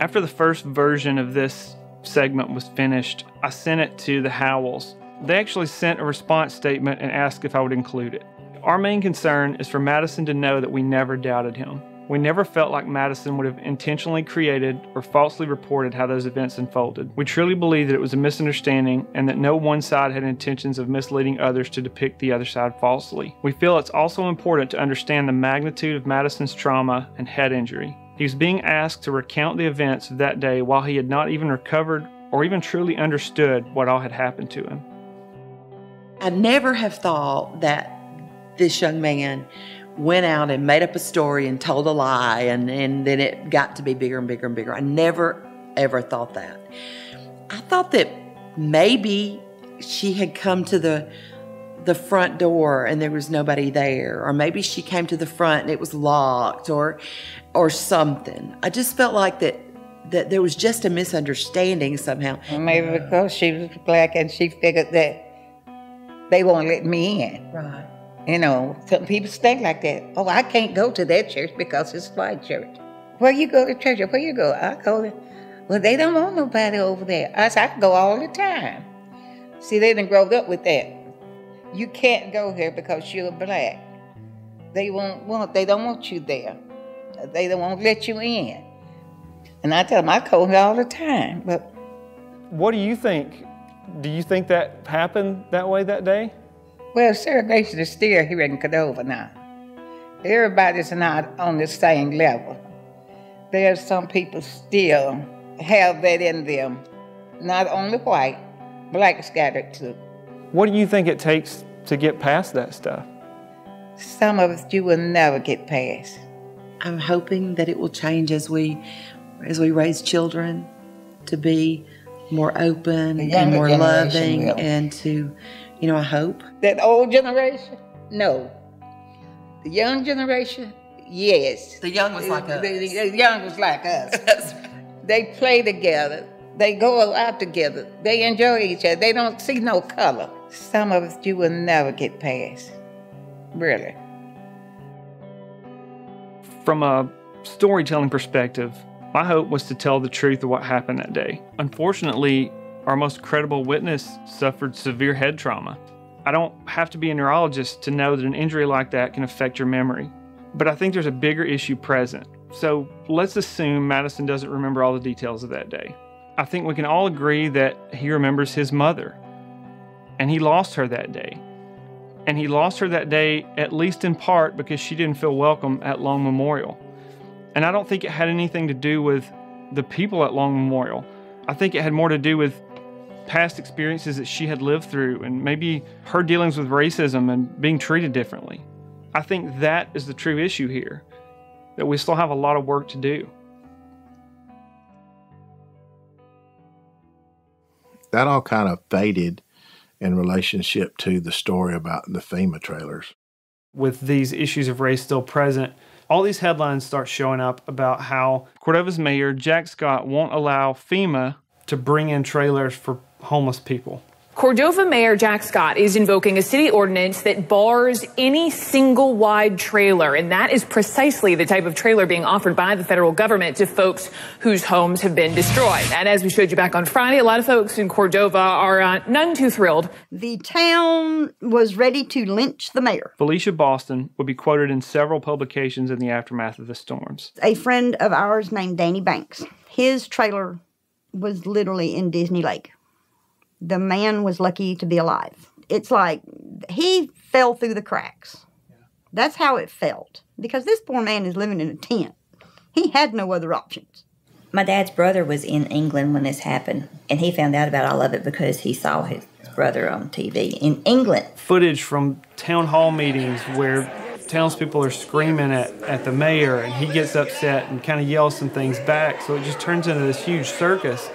After the first version of this segment was finished, I sent it to the Howells. They actually sent a response statement and asked if I would include it. Our main concern is for Madison to know that we never doubted him. We never felt like Madison would have intentionally created or falsely reported how those events unfolded. We truly believe that it was a misunderstanding and that no one side had intentions of misleading others to depict the other side falsely. We feel it's also important to understand the magnitude of Madison's trauma and head injury. He was being asked to recount the events of that day while he had not even recovered or even truly understood what all had happened to him. I never have thought that this young man went out and made up a story and told a lie and, and then it got to be bigger and bigger and bigger. I never ever thought that. I thought that maybe she had come to the the front door and there was nobody there or maybe she came to the front and it was locked or or something. I just felt like that that there was just a misunderstanding somehow. Maybe because she was black and she figured that they won't let me in. Right. You know, some people think like that. Oh, I can't go to that church because it's white church. Where you go to church? Where you go? I go to, well, they don't want nobody over there. I said, I can go all the time. See, they didn't grow up with that. You can't go here because you're black. They won't want, they don't want you there. They don't want to let you in. And I tell them, I go here all the time. But What do you think? Do you think that happened that way that day? Well, segregation is still here in Cordova now. Everybody's not on the same level. There's some people still have that in them. Not only white, blacks got it too. What do you think it takes to get past that stuff? Some of us you will never get past. I'm hoping that it will change as we as we raise children to be more open and more loving will. and to you know I hope That old generation? No. The young generation? Yes. The young was like us. The, the young was like us. They play together. They go out together. They enjoy each other. They don't see no color. Some of us you will never get past. Really. From a storytelling perspective, my hope was to tell the truth of what happened that day. Unfortunately, our most credible witness suffered severe head trauma. I don't have to be a neurologist to know that an injury like that can affect your memory, but I think there's a bigger issue present. So let's assume Madison doesn't remember all the details of that day. I think we can all agree that he remembers his mother, and he lost her that day. And he lost her that day, at least in part, because she didn't feel welcome at Long Memorial. And I don't think it had anything to do with the people at Long Memorial. I think it had more to do with past experiences that she had lived through and maybe her dealings with racism and being treated differently. I think that is the true issue here, that we still have a lot of work to do. That all kind of faded in relationship to the story about the FEMA trailers. With these issues of race still present, all these headlines start showing up about how Cordova's mayor, Jack Scott, won't allow FEMA to bring in trailers for homeless people. Cordova Mayor Jack Scott is invoking a city ordinance that bars any single wide trailer, and that is precisely the type of trailer being offered by the federal government to folks whose homes have been destroyed. And as we showed you back on Friday, a lot of folks in Cordova are uh, none too thrilled. The town was ready to lynch the mayor. Felicia Boston would be quoted in several publications in the aftermath of the storms. A friend of ours named Danny Banks, his trailer was literally in Disney Lake. The man was lucky to be alive. It's like he fell through the cracks. That's how it felt because this poor man is living in a tent. He had no other options. My dad's brother was in England when this happened, and he found out about all of it because he saw his brother on TV in England. Footage from town hall meetings where townspeople are screaming at, at the mayor and he gets upset and kind of yells some things back. So it just turns into this huge circus.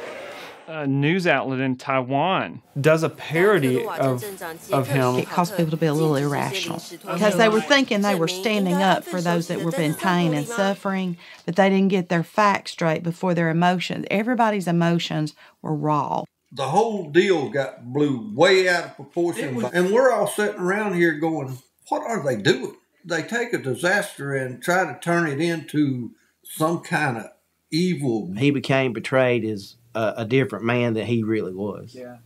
A news outlet in Taiwan does a parody of, of him. It caused people to be a little irrational because they were thinking they were standing up for those that were in pain and suffering, but they didn't get their facts straight before their emotions. Everybody's emotions were raw. The whole deal got blew way out of proportion. And we're all sitting around here going, what are they doing? They take a disaster and try to turn it into some kind of evil. He became betrayed as a, a different man than he really was. Yeah.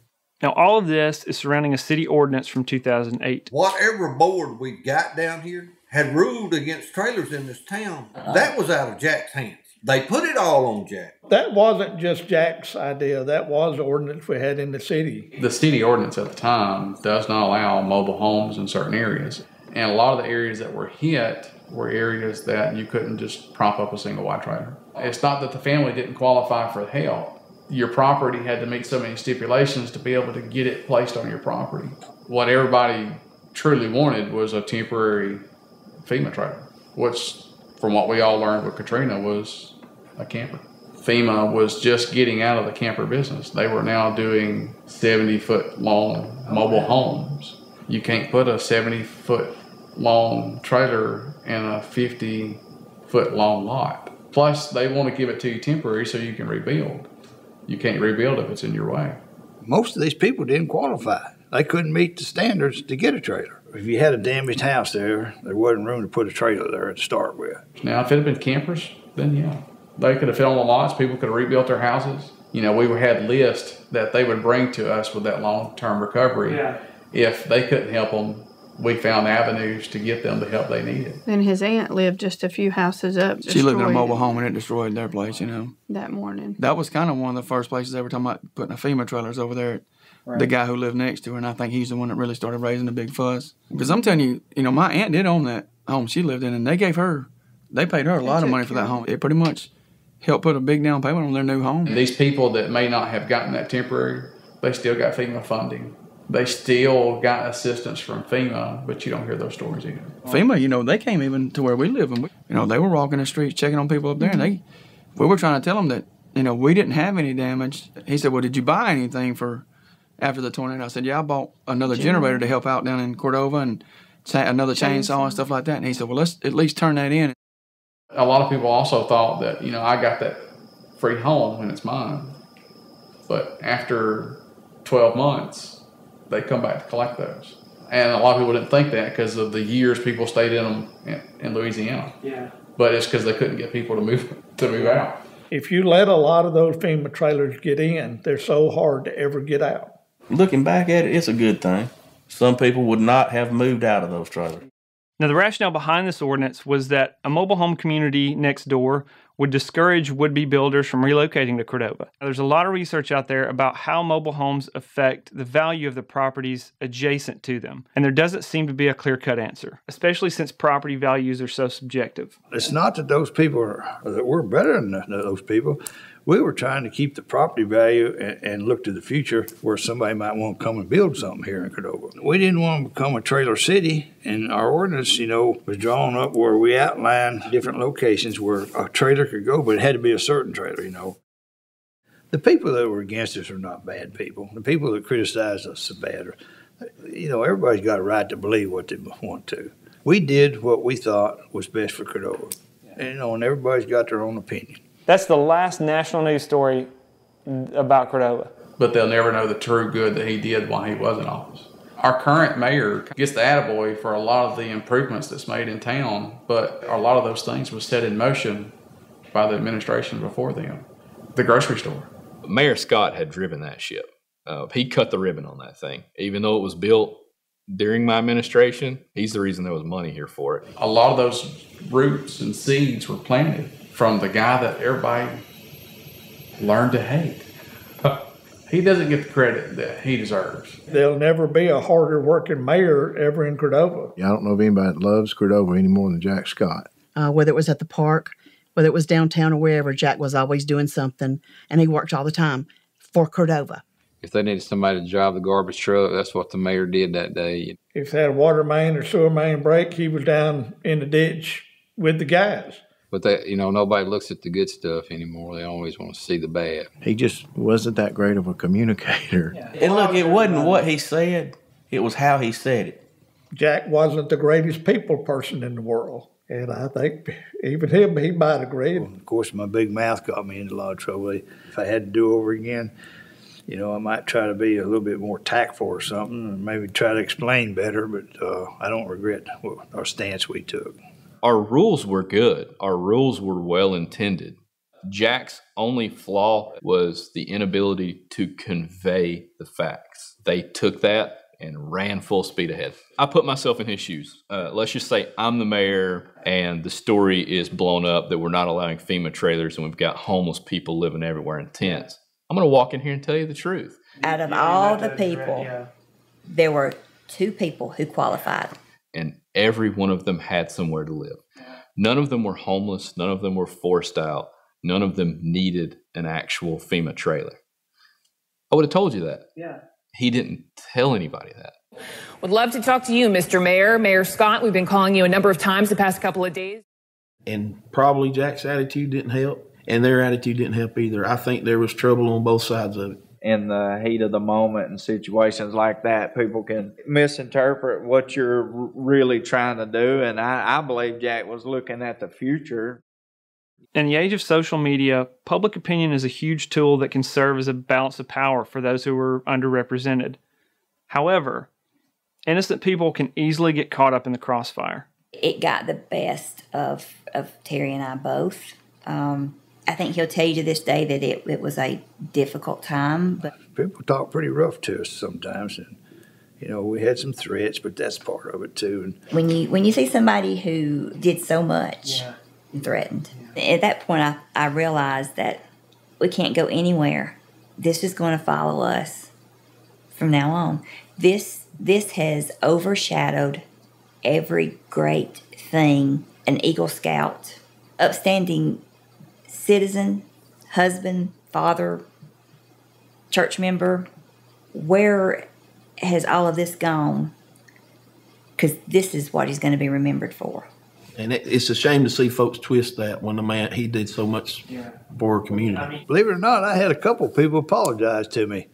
Now, all of this is surrounding a city ordinance from 2008. Whatever board we got down here had ruled against trailers in this town. Uh-huh. That was out of Jack's hands. They put it all on Jack. That wasn't just Jack's idea. That was the ordinance we had in the city. The city ordinance at the time does not allow mobile homes in certain areas. And a lot of the areas that were hit were areas that you couldn't just prop up a single wide trailer. It's not that the family didn't qualify for help. Your property had to meet so many stipulations to be able to get it placed on your property. What everybody truly wanted was a temporary FEMA trailer, which, from what we all learned with Katrina, was a camper. FEMA was just getting out of the camper business. They were now doing 70 foot long mobile homes. You can't put a 70 foot long trailer in a 50 foot long lot. Plus, they want to give it to you temporary so you can rebuild. You can't rebuild if it's in your way. Most of these people didn't qualify. They couldn't meet the standards to get a trailer. If you had a damaged house there, there wasn't room to put a trailer there to start with. Now, if it had been campers, then yeah, they could have filled the lots. People could have rebuilt their houses. You know, we had lists that they would bring to us with that long-term recovery. Yeah. If they couldn't help them, we found avenues to get them the help they needed. Then his aunt lived just a few houses up. She lived in a mobile home and it destroyed their place, you know. that morning. That was kind of one of the first places they were talking about putting a FEMA trailers over there. The guy who lived next to her, and I think he's the one that really started raising a big fuss. Because I'm telling you, you know, my aunt did own that home she lived in, and they gave her, they paid her a lot of money for that home. It pretty much helped put a big down payment on their new home. And these people that may not have gotten that temporary, they still got FEMA funding. They still got assistance from FEMA, but you don't hear those stories either. FEMA, you know, they came even to where we live, and we, you know, they were walking the streets checking on people up there, and they, we were trying to tell them that, you know, we didn't have any damage. He said, "Well, did you buy anything for after the tornado?" I said, "Yeah, I bought another generator to help out down in Cordova and cha- another chainsaw and stuff like that." And he said, "Well, let's at least turn that in." A lot of people also thought that, you know, I got that free home and it's mine. But after 12 months, they come back to collect those. And a lot of people didn't think that because of the years people stayed in them in, in Louisiana. Yeah. But it's because they couldn't get people to move to move out. If you let a lot of those FEMA trailers get in, they're so hard to ever get out. Looking back at it, it's a good thing. Some people would not have moved out of those trailers. Now, the rationale behind this ordinance was that a mobile home community next door would discourage would be builders from relocating to Cordova. Now, there's a lot of research out there about how mobile homes affect the value of the properties adjacent to them, and there doesn't seem to be a clear cut answer, especially since property values are so subjective. It's not that those people are, that we're better than those people. We were trying to keep the property value and, and look to the future where somebody might want to come and build something here in Cordova. We didn't want to become a trailer city, and our ordinance, you know, was drawn up where we outlined different locations where a trailer could go, but it had to be a certain trailer, you know. The people that were against us are not bad people. The people that criticize us are bad. You know, everybody's got a right to believe what they want to. We did what we thought was best for Cordova. And, you know, and everybody's got their own opinion. That's the last national news story about Cordova. But they'll never know the true good that he did while he was in office. Our current mayor gets the attaboy for a lot of the improvements that's made in town, but a lot of those things was set in motion by the administration before them. The grocery store. Mayor Scott had driven that ship. Uh, he cut the ribbon on that thing. Even though it was built during my administration, he's the reason there was money here for it. A lot of those roots and seeds were planted from the guy that everybody learned to hate. he doesn't get the credit that he deserves. There'll never be a harder working mayor ever in Cordova. Yeah, I don't know of anybody that loves Cordova any more than Jack Scott. Uh, whether it was at the park, whether it was downtown or wherever, Jack was always doing something, and he worked all the time for Cordova. If they needed somebody to drive the garbage truck, that's what the mayor did that day. If they had a water main or sewer main break, he was down in the ditch with the guys. But they, you know, nobody looks at the good stuff anymore. They always want to see the bad. He just wasn't that great of a communicator. And look, it wasn't what he said; it was how he said it. Jack wasn't the greatest people person in the world. And I think even him, he might agree. Well, of course, my big mouth got me into a lot of trouble. If I had to do over again, you know, I might try to be a little bit more tactful or something, or maybe try to explain better. But uh, I don't regret our stance we took. Our rules were good. Our rules were well intended. Jack's only flaw was the inability to convey the facts. They took that and ran full speed ahead. I put myself in his shoes. Uh, let's just say I'm the mayor and the story is blown up that we're not allowing FEMA trailers and we've got homeless people living everywhere in tents. I'm going to walk in here and tell you the truth. Out of all the people, there were two people who qualified. And every one of them had somewhere to live. None of them were homeless. None of them were forced out. None of them needed an actual FEMA trailer. I would have told you that. Yeah. He didn't tell anybody that. Would love to talk to you, Mr. Mayor. Mayor Scott, we've been calling you a number of times the past couple of days. And probably Jack's attitude didn't help, and their attitude didn't help either. I think there was trouble on both sides of it. In the heat of the moment and situations like that, people can misinterpret what you're really trying to do. And I, I believe Jack was looking at the future. In the age of social media, public opinion is a huge tool that can serve as a balance of power for those who are underrepresented. However, innocent people can easily get caught up in the crossfire. It got the best of, of Terry and I both. Um, I think he'll tell you to this day that it, it was a difficult time. But people talk pretty rough to us sometimes, and you know we had some threats, but that's part of it too. And when you when you see somebody who did so much yeah. and threatened, yeah. at that point I, I realized that we can't go anywhere. This is going to follow us from now on. This this has overshadowed every great thing an Eagle Scout, upstanding citizen, husband, father, church member. Where has all of this gone? Because this is what he's going to be remembered for. And it, it's a shame to see folks twist that when the man he did so much yeah. for our community. Believe it or not, I had a couple people apologize to me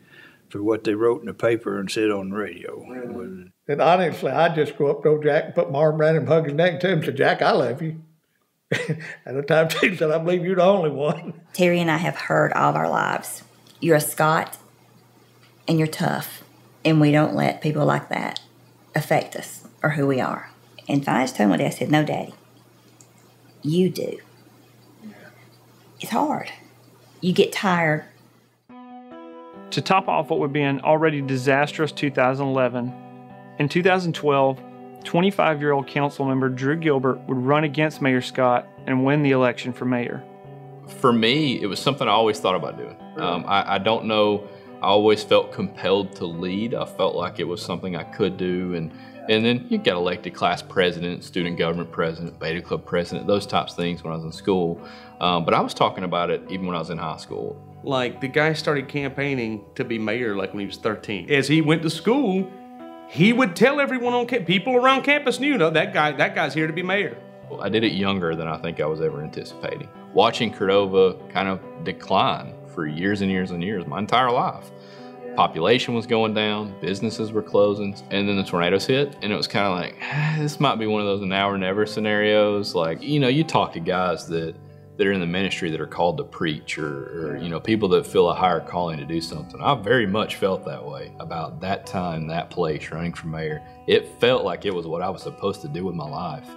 for what they wrote in the paper and said on the radio. Really? And honestly, I just go up to old Jack and put my arm around him, hug his neck to him, and say, Jack, I love you. At the time, he said, I believe you're the only one. Terry and I have heard all of our lives. You're a Scott and you're tough. And we don't let people like that affect us or who we are. And I just told my dad, I said, No, Daddy, you do. It's hard. You get tired. To top off what would be an already disastrous 2011, in 2012, 25 year old council member Drew Gilbert would run against Mayor Scott and win the election for mayor. For me, it was something I always thought about doing. Um, I, I, don't know, I always felt compelled to lead. I felt like it was something I could do. And, and then you get elected class president, student government president, beta club president, those types of things when I was in school. Um, but I was talking about it even when I was in high school. Like the guy started campaigning to be mayor like when he was 13. As he went to school, he would tell everyone on campus, people around campus knew, no, that guy, that guy's here to be mayor. I did it younger than I think I was ever anticipating. Watching Cordova kind of decline for years and years and years, my entire life. population was going down, businesses were closing, and then the tornadoes hit, and it was kind of like, this might be one of those now or never scenarios. Like, you know, you talk to guys that that are in the ministry that are called to preach or, or, you know people that feel a higher calling to do something i very much felt that way about that time that place running for mayor it felt like it was what i was supposed to do with my life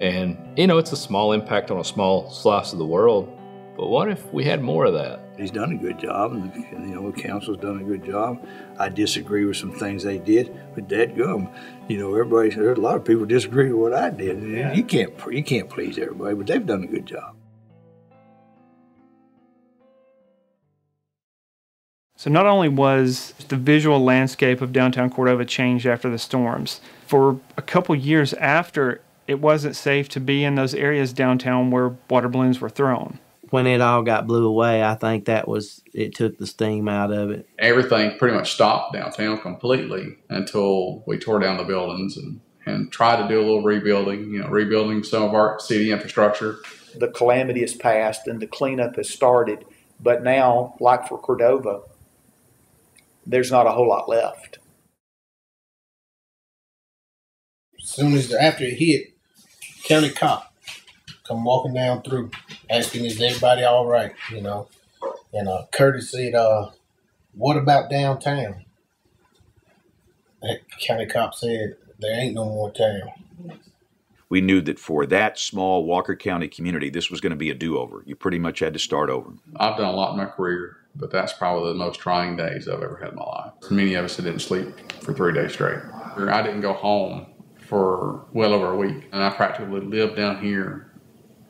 and you know it's a small impact on a small slice of the world but what if we had more of that He's done a good job, and the, you know the council's done a good job. I disagree with some things they did, but that gum, you know, everybody. There's a lot of people disagree with what I did. Yeah. You can't you can't please everybody, but they've done a good job. So not only was the visual landscape of downtown Cordova changed after the storms, for a couple years after, it wasn't safe to be in those areas downtown where water balloons were thrown. When it all got blew away, I think that was it took the steam out of it. Everything pretty much stopped downtown completely until we tore down the buildings and and tried to do a little rebuilding, you know, rebuilding some of our city infrastructure. The calamity has passed and the cleanup has started, but now, like for Cordova, there's not a whole lot left. As soon as after it hit, county cop come walking down through, asking is everybody all right, you know. And uh, Curtis said, uh, "What about downtown?" That county cop said, "There ain't no more town." We knew that for that small Walker County community, this was going to be a do-over. You pretty much had to start over. I've done a lot in my career but that's probably the most trying days I've ever had in my life. Many of us didn't sleep for three days straight. I didn't go home for well over a week, and I practically lived down here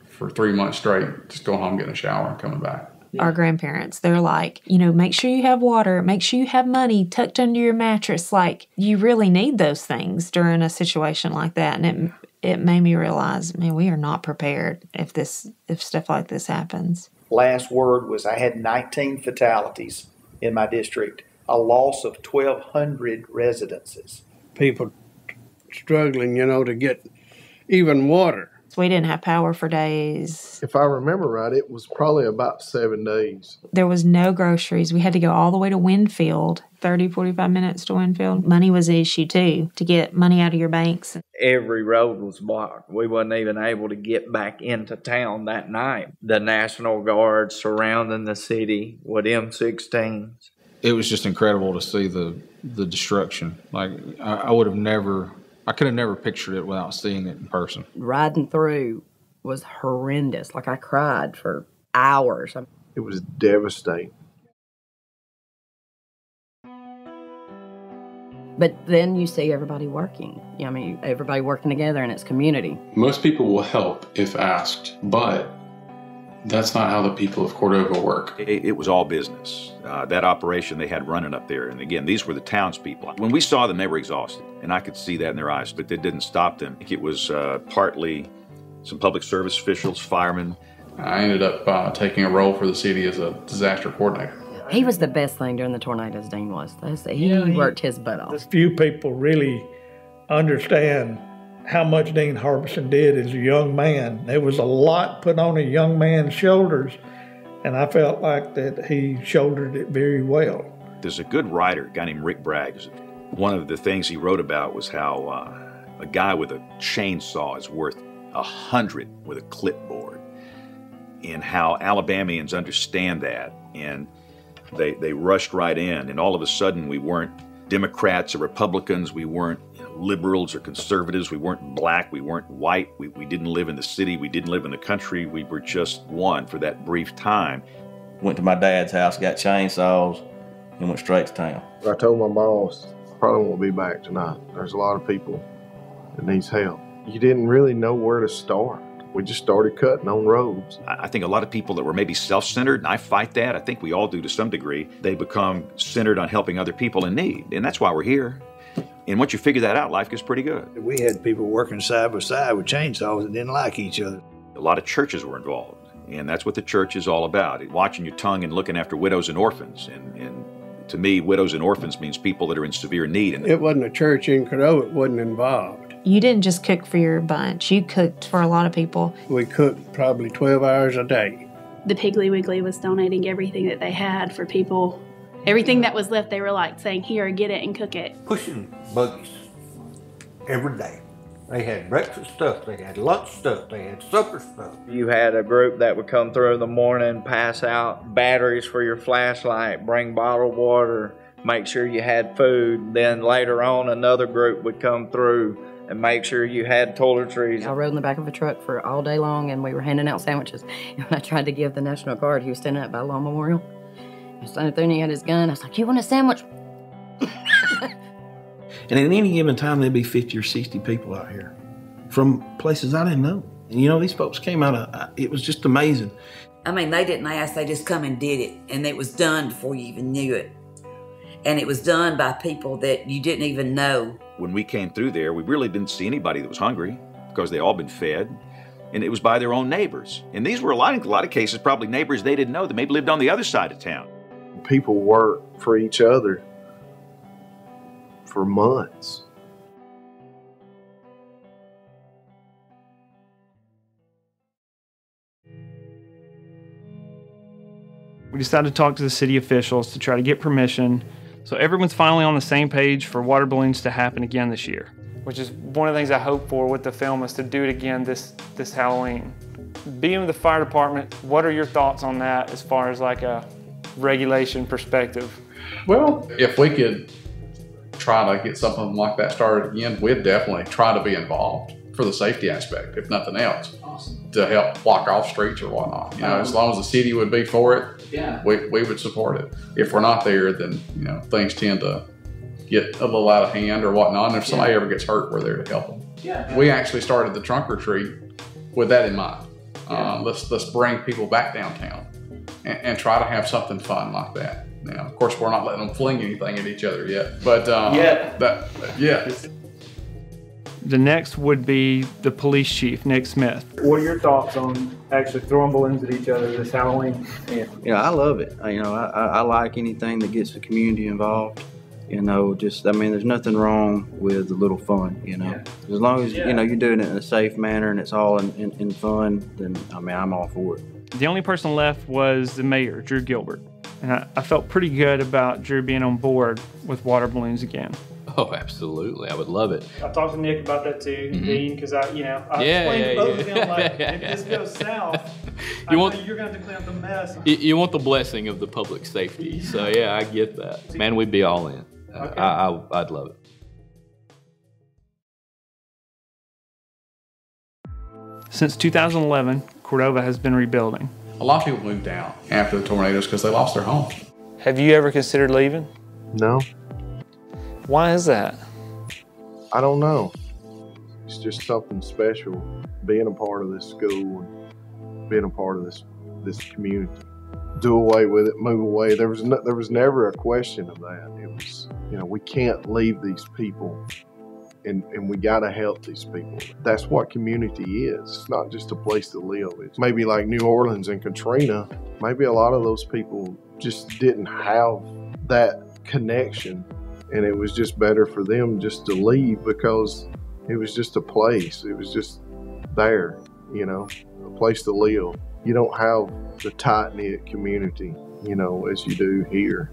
for three months straight, just going home, getting a shower, and coming back. Our grandparents, they're like, you know, make sure you have water, make sure you have money tucked under your mattress. Like, you really need those things during a situation like that. And it, it made me realize, man, we are not prepared if this, if stuff like this happens last word was I had 19 fatalities in my district, a loss of 1,200 residences. People struggling, you know, to get even water. So we didn't have power for days. If I remember right, it was probably about seven days. There was no groceries. We had to go all the way to Winfield, 30, 45 minutes to Winfield. Money was the issue too, to get money out of your banks. Every road was blocked. We wasn't even able to get back into town that night. The National Guard surrounding the city with M16s. It was just incredible to see the the destruction. Like I, I would have never I could have never pictured it without seeing it in person. Riding through was horrendous. Like I cried for hours. It was devastating. But then you see everybody working. I mean, everybody working together in it's community. Most people will help if asked, but that's not how the people of Cordova work. It, it was all business. Uh, that operation they had running up there, and again, these were the townspeople. When we saw them, they were exhausted, and I could see that in their eyes, but that didn't stop them. It was uh, partly some public service officials, firemen. I ended up uh, taking a role for the city as a disaster coordinator. He was the best thing during the tornadoes, Dean was. He yeah, worked his butt off. Few people really understand how much Dean Harbison did as a young man. There was a lot put on a young man's shoulders, and I felt like that he shouldered it very well. There's a good writer, a guy named Rick Bragg. One of the things he wrote about was how uh, a guy with a chainsaw is worth a hundred with a clipboard, and how Alabamians understand that, and they they rushed right in, and all of a sudden we weren't Democrats or Republicans, we weren't liberals or conservatives. We weren't black. We weren't white. We, we didn't live in the city. We didn't live in the country. We were just one for that brief time. Went to my dad's house, got chainsaws, and went straight to town. I told my boss, I probably won't be back tonight. There's a lot of people that needs help. You didn't really know where to start. We just started cutting on roads. I think a lot of people that were maybe self centered, and I fight that, I think we all do to some degree, they become centered on helping other people in need. And that's why we're here. And once you figure that out, life gets pretty good. We had people working side by side with chainsaws that didn't like each other. A lot of churches were involved, and that's what the church is all about watching your tongue and looking after widows and orphans. And, and to me, widows and orphans means people that are in severe need. And it wasn't a church in Cordova, it wasn't involved. You didn't just cook for your bunch, you cooked for a lot of people. We cooked probably 12 hours a day. The Piggly Wiggly was donating everything that they had for people everything that was left, they were like saying, "Here, get it and cook it." Pushing buggies every day. They had breakfast stuff, they had lunch stuff, they had supper stuff. You had a group that would come through in the morning, pass out batteries for your flashlight, bring bottled water, make sure you had food. Then later on, another group would come through and make sure you had toiletries. I rode in the back of a truck for all day long and we were handing out sandwiches. And when I tried to give the National Guard, he was standing up by Long Memorial. He was standing there and he had his gun. I was like, You want a sandwich? And at any given time, there'd be 50 or 60 people out here from places I didn't know. And you know, these folks came out of, it was just amazing. I mean, they didn't ask, they just come and did it. And it was done before you even knew it. And it was done by people that you didn't even know. When we came through there, we really didn't see anybody that was hungry because they all been fed. And it was by their own neighbors. And these were a lot, in a lot of cases, probably neighbors they didn't know that maybe lived on the other side of town. People work for each other for months. We decided to talk to the city officials to try to get permission. So everyone's finally on the same page for water balloons to happen again this year. Which is one of the things I hope for with the film is to do it again this, this Halloween. Being with the fire department, what are your thoughts on that as far as like a regulation perspective? Well, if we could try to get something like that started again, we'd definitely try to be involved for the safety aspect, if nothing else, to help block off streets or whatnot. You know, as long as the city would be for it, Yeah. we, we would support it. If we're not there, then you know things tend to get a little out of hand or whatnot. And if somebody ever gets hurt, we're there to help them. Yeah. We actually started the trunk or treat with that in mind. Uh, let's let's bring people back downtown and, and try to have something fun like that. Now, of course, we're not letting them fling anything at each other yet, but uh, Yet. that yeah. The next would be the police chief, Nick Smith. What are your thoughts on actually throwing balloons at each other this Halloween? Yeah, I love it. I- You know, I, I I like anything that gets the community involved. You know, just I mean, there's nothing wrong with a little fun. You know, as long as Yeah. you know you're doing it in a safe manner and it's all in, in, in fun, then I mean, I'm all for it. The only person left was the mayor, Drew Gilbert. And I, I felt pretty good about Drew being on board with water balloons again. Oh, absolutely. I would love it. I talked to Nick about that too, Mhm. Dean, because I, you know, I Yeah, explained yeah, to both of them like, if this goes south, I You know want- you're going to have to clean up the mess. You, you want the blessing of the public safety. So, yeah, I get that. Man, we'd be all in. Uh, Okay. I, I, I'd love it. Since 2011, Cordova has been rebuilding. A lot of people moved out after the tornadoes because they lost their homes. Have you ever considered leaving? No, Why is that? I don't know. It's just something special being a part of this school and being a part of this this community. Do away with it, move away. There was no, there was never a question of that. It was you know we can't leave these people, and and we got to help these people. That's what community is. It's not just a place to live. It's maybe like New Orleans and Katrina. Maybe a lot of those people just didn't have that connection and it was just better for them just to leave because it was just a place. It was just there, you know, a place to live. You don't have the tight knit community, you know, as you do here.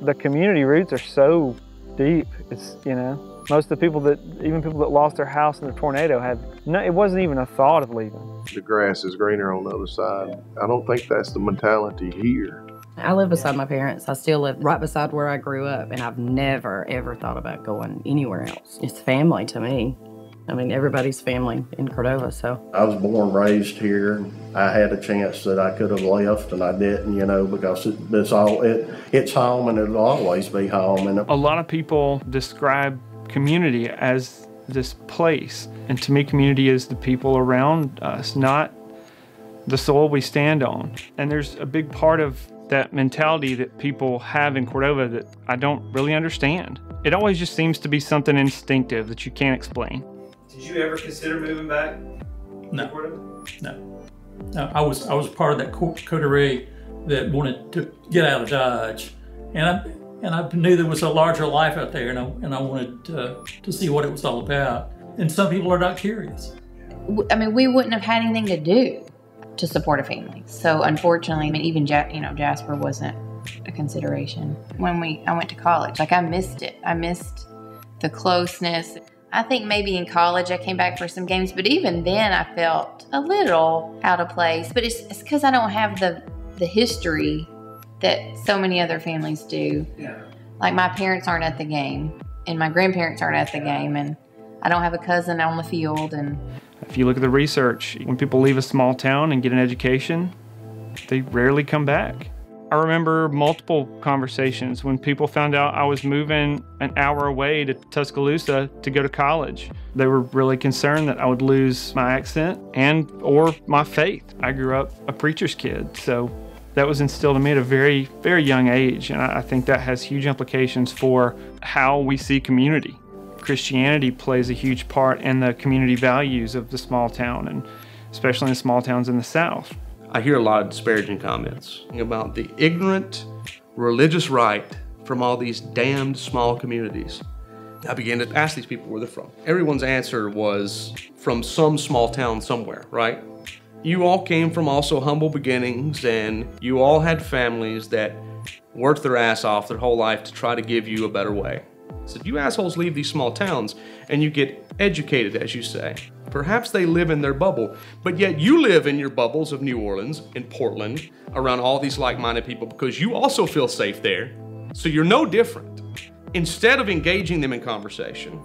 The community roots are so deep. It's, you know, most of the people that, even people that lost their house in the tornado had, no, it wasn't even a thought of leaving. The grass is greener on the other side. I don't think that's the mentality here. I live beside my parents. I still live right beside where I grew up, and I've never, ever thought about going anywhere else. It's family to me. I mean, everybody's family in Cordova, so. I was born and raised here. I had a chance that I could have left, and I didn't, you know, because it, it's all it, it's home, and it'll always be home. And A lot of people describe community as this place. And to me, community is the people around us, not the soil we stand on. And there's a big part of that mentality that people have in Cordova that I don't really understand. It always just seems to be something instinctive that you can't explain. Did you ever consider moving back? No. No. No, I was I was part of that coterie that wanted to get out of Dodge, and I and I knew there was a larger life out there, and I and I wanted uh, to see what it was all about. And some people are not curious. I mean, we wouldn't have had anything to do to support a family. So unfortunately, I mean, even ja- you know Jasper wasn't a consideration when we I went to college. Like I missed it. I missed the closeness. I think maybe in college I came back for some games, but even then I felt a little out of place. But it's it's because I don't have the the history that so many other families do. Yeah. Like my parents aren't at the game, and my grandparents aren't at the game, and I don't have a cousin on the field, and If you look at the research, when people leave a small town and get an education, they rarely come back. I remember multiple conversations when people found out I was moving an hour away to Tuscaloosa to go to college. They were really concerned that I would lose my accent and or my faith. I grew up a preacher's kid, so that was instilled in me at a very, very young age, and I think that has huge implications for how we see community. Christianity plays a huge part in the community values of the small town, and especially in small towns in the South. I hear a lot of disparaging comments about the ignorant religious right from all these damned small communities. I began to ask these people where they're from. Everyone's answer was from some small town somewhere, right? You all came from also humble beginnings and you all had families that worked their ass off their whole life to try to give you a better way. So you assholes leave these small towns and you get educated, as you say. Perhaps they live in their bubble, but yet you live in your bubbles of New Orleans, in Portland, around all these like minded people because you also feel safe there. So you're no different. Instead of engaging them in conversation,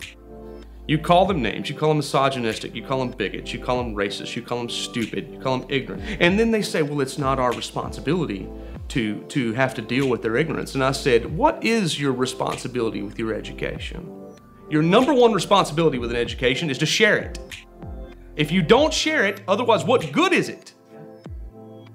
you call them names, you call them misogynistic, you call them bigots, you call them racist, you call them stupid, you call them ignorant. And then they say, well, it's not our responsibility to, to have to deal with their ignorance. And I said, what is your responsibility with your education? Your number one responsibility with an education is to share it. If you don't share it, otherwise, what good is it?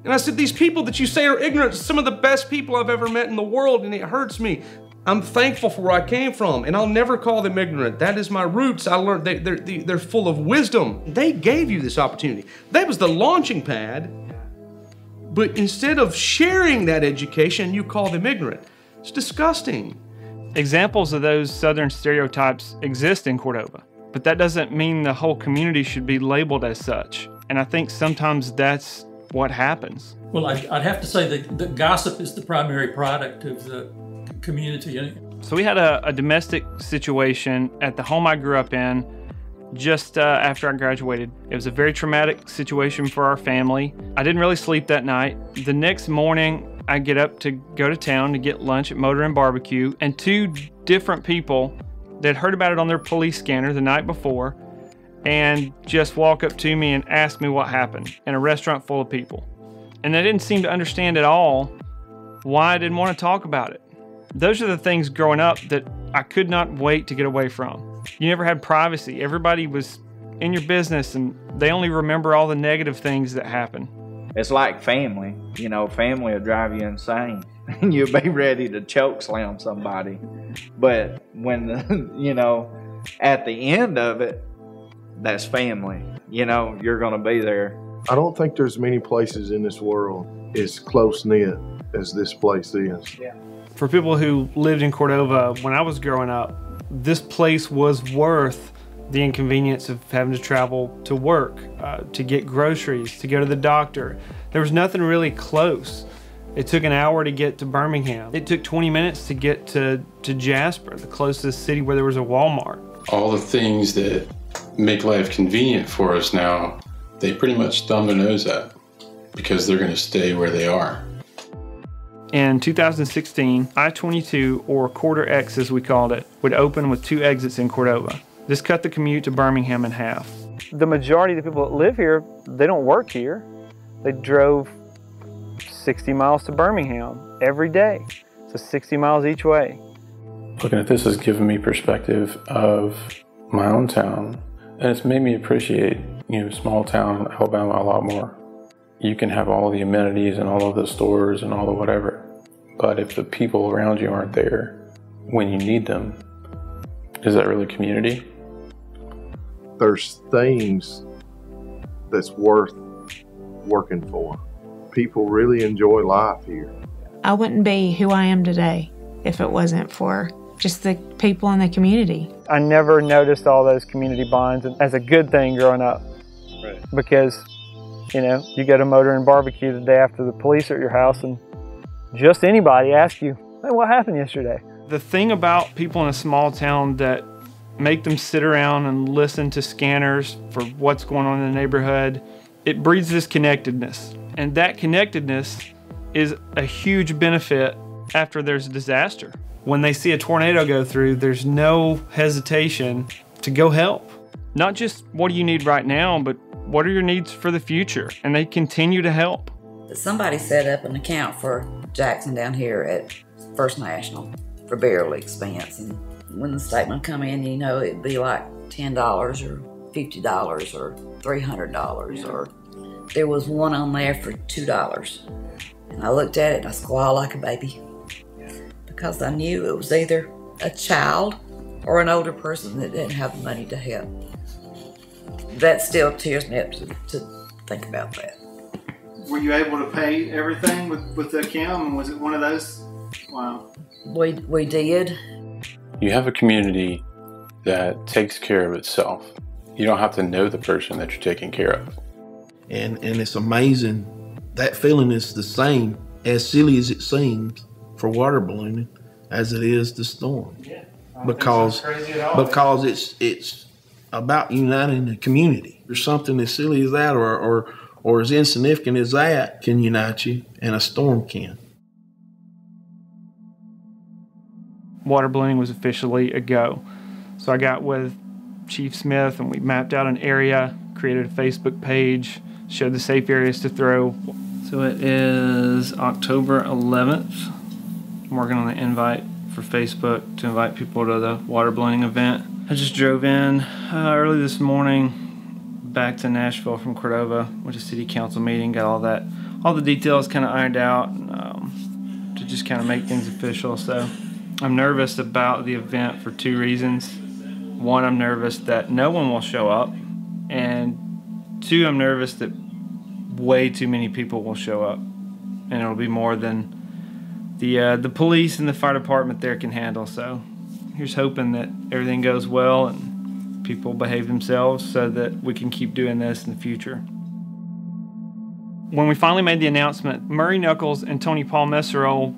And I said, These people that you say are ignorant, some of the best people I've ever met in the world, and it hurts me. I'm thankful for where I came from, and I'll never call them ignorant. That is my roots. I learned they, they're, they're full of wisdom. They gave you this opportunity. That was the launching pad. But instead of sharing that education, you call them ignorant. It's disgusting. Examples of those Southern stereotypes exist in Cordova, but that doesn't mean the whole community should be labeled as such. And I think sometimes that's what happens. Well, I'd, I'd have to say that, that gossip is the primary product of the community. So we had a, a domestic situation at the home I grew up in just uh, after I graduated. It was a very traumatic situation for our family. I didn't really sleep that night. The next morning, I get up to go to town to get lunch at Motor and Barbecue, and two different people that heard about it on their police scanner the night before and just walk up to me and ask me what happened in a restaurant full of people. And they didn't seem to understand at all why I didn't want to talk about it. Those are the things growing up that I could not wait to get away from. You never had privacy. Everybody was in your business and they only remember all the negative things that happen. It's like family. You know, family will drive you insane. And you'll be ready to choke slam somebody. But when, the, you know, at the end of it, that's family. You know, you're going to be there. I don't think there's many places in this world as close knit as this place is. For people who lived in Cordova when I was growing up, this place was worth the inconvenience of having to travel to work, uh, to get groceries, to go to the doctor. There was nothing really close. It took an hour to get to Birmingham. It took 20 minutes to get to, to Jasper, the closest city where there was a Walmart. All the things that make life convenient for us now, they pretty much thumb their nose at because they're going to stay where they are. In 2016, I 22, or Corridor X as we called it, would open with two exits in Cordova. This cut the commute to Birmingham in half. The majority of the people that live here, they don't work here. They drove 60 miles to Birmingham every day. So 60 miles each way. Looking at this has given me perspective of my own town, and it's made me appreciate, you know, small town Alabama a lot more. You can have all the amenities and all of the stores and all the whatever, but if the people around you aren't there when you need them, is that really community? There's things that's worth working for. People really enjoy life here. I wouldn't be who I am today if it wasn't for just the people in the community. I never noticed all those community bonds as a good thing growing up. Right. Because, you know, you go to motor and barbecue the day after the police are at your house and just anybody ask you, hey, what happened yesterday? The thing about people in a small town that make them sit around and listen to scanners for what's going on in the neighborhood, it breeds this connectedness. And that connectedness is a huge benefit after there's a disaster. When they see a tornado go through, there's no hesitation to go help. Not just what do you need right now, but what are your needs for the future? And they continue to help. Somebody set up an account for Jackson down here at First National for burial expense. And when the statement come in, you know, it'd be like $10 or $50 or $300 or there was one on there for $2. And I looked at it and I squalled like a baby because I knew it was either a child or an older person that didn't have the money to help. That still tears me up to, to think about that. Were you able to pay everything with, with the account? And was it one of those? Wow. We, we did. You have a community that takes care of itself. You don't have to know the person that you're taking care of. And and it's amazing. That feeling is the same, as silly as it seems, for water ballooning as it is the storm. Yeah. Because because it's it's about uniting the community. Or something as silly as that or or or as insignificant as that can unite you and a storm can. water ballooning was officially a go. So I got with Chief Smith and we mapped out an area, created a Facebook page, showed the safe areas to throw. So it is October 11th. I'm working on the invite for Facebook to invite people to the water ballooning event. I just drove in uh, early this morning back to Nashville from Cordova, went to city council meeting, got all that, all the details kind of ironed out um, to just kind of make things official. So I'm nervous about the event for two reasons. One, I'm nervous that no one will show up, and two, I'm nervous that way too many people will show up, and it'll be more than the uh, the police and the fire department there can handle. So here's hoping that everything goes well and people behave themselves so that we can keep doing this in the future. When we finally made the announcement, Murray Knuckles and Tony Paul Messerol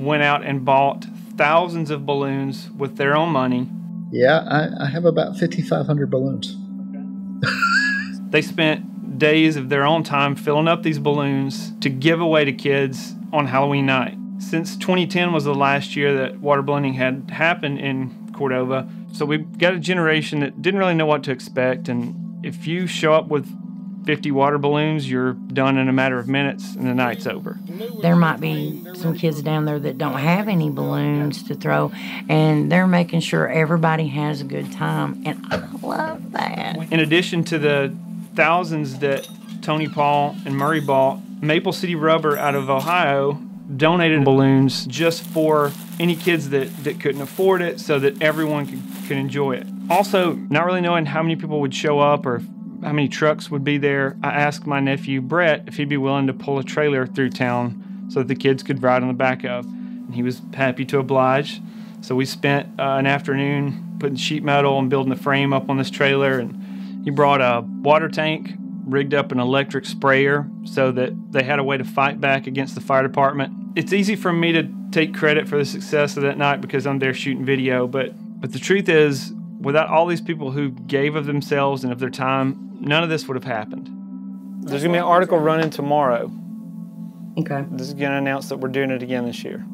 went out and bought thousands of balloons with their own money. Yeah, I, I have about 5,500 balloons. They spent days of their own time filling up these balloons to give away to kids on Halloween night. Since 2010 was the last year that water ballooning had happened in Cordova, so we've got a generation that didn't really know what to expect. And if you show up with 50 water balloons, you're done in a matter of minutes and the night's over. There might be some kids down there that don't have any balloons to throw, and they're making sure everybody has a good time. And I love that. In addition to the thousands that Tony Paul and Murray bought, Maple City Rubber out of Ohio donated balloons just for any kids that, that couldn't afford it so that everyone could, could enjoy it. Also, not really knowing how many people would show up or how many trucks would be there, I asked my nephew Brett if he'd be willing to pull a trailer through town so that the kids could ride on the back of. And he was happy to oblige. So we spent uh, an afternoon putting sheet metal and building the frame up on this trailer. And he brought a water tank, rigged up an electric sprayer so that they had a way to fight back against the fire department. It's easy for me to take credit for the success of that night because I'm there shooting video, but but the truth is, without all these people who gave of themselves and of their time, none of this would have happened. There's gonna be an article running tomorrow. Okay. This is gonna announce that we're doing it again this year.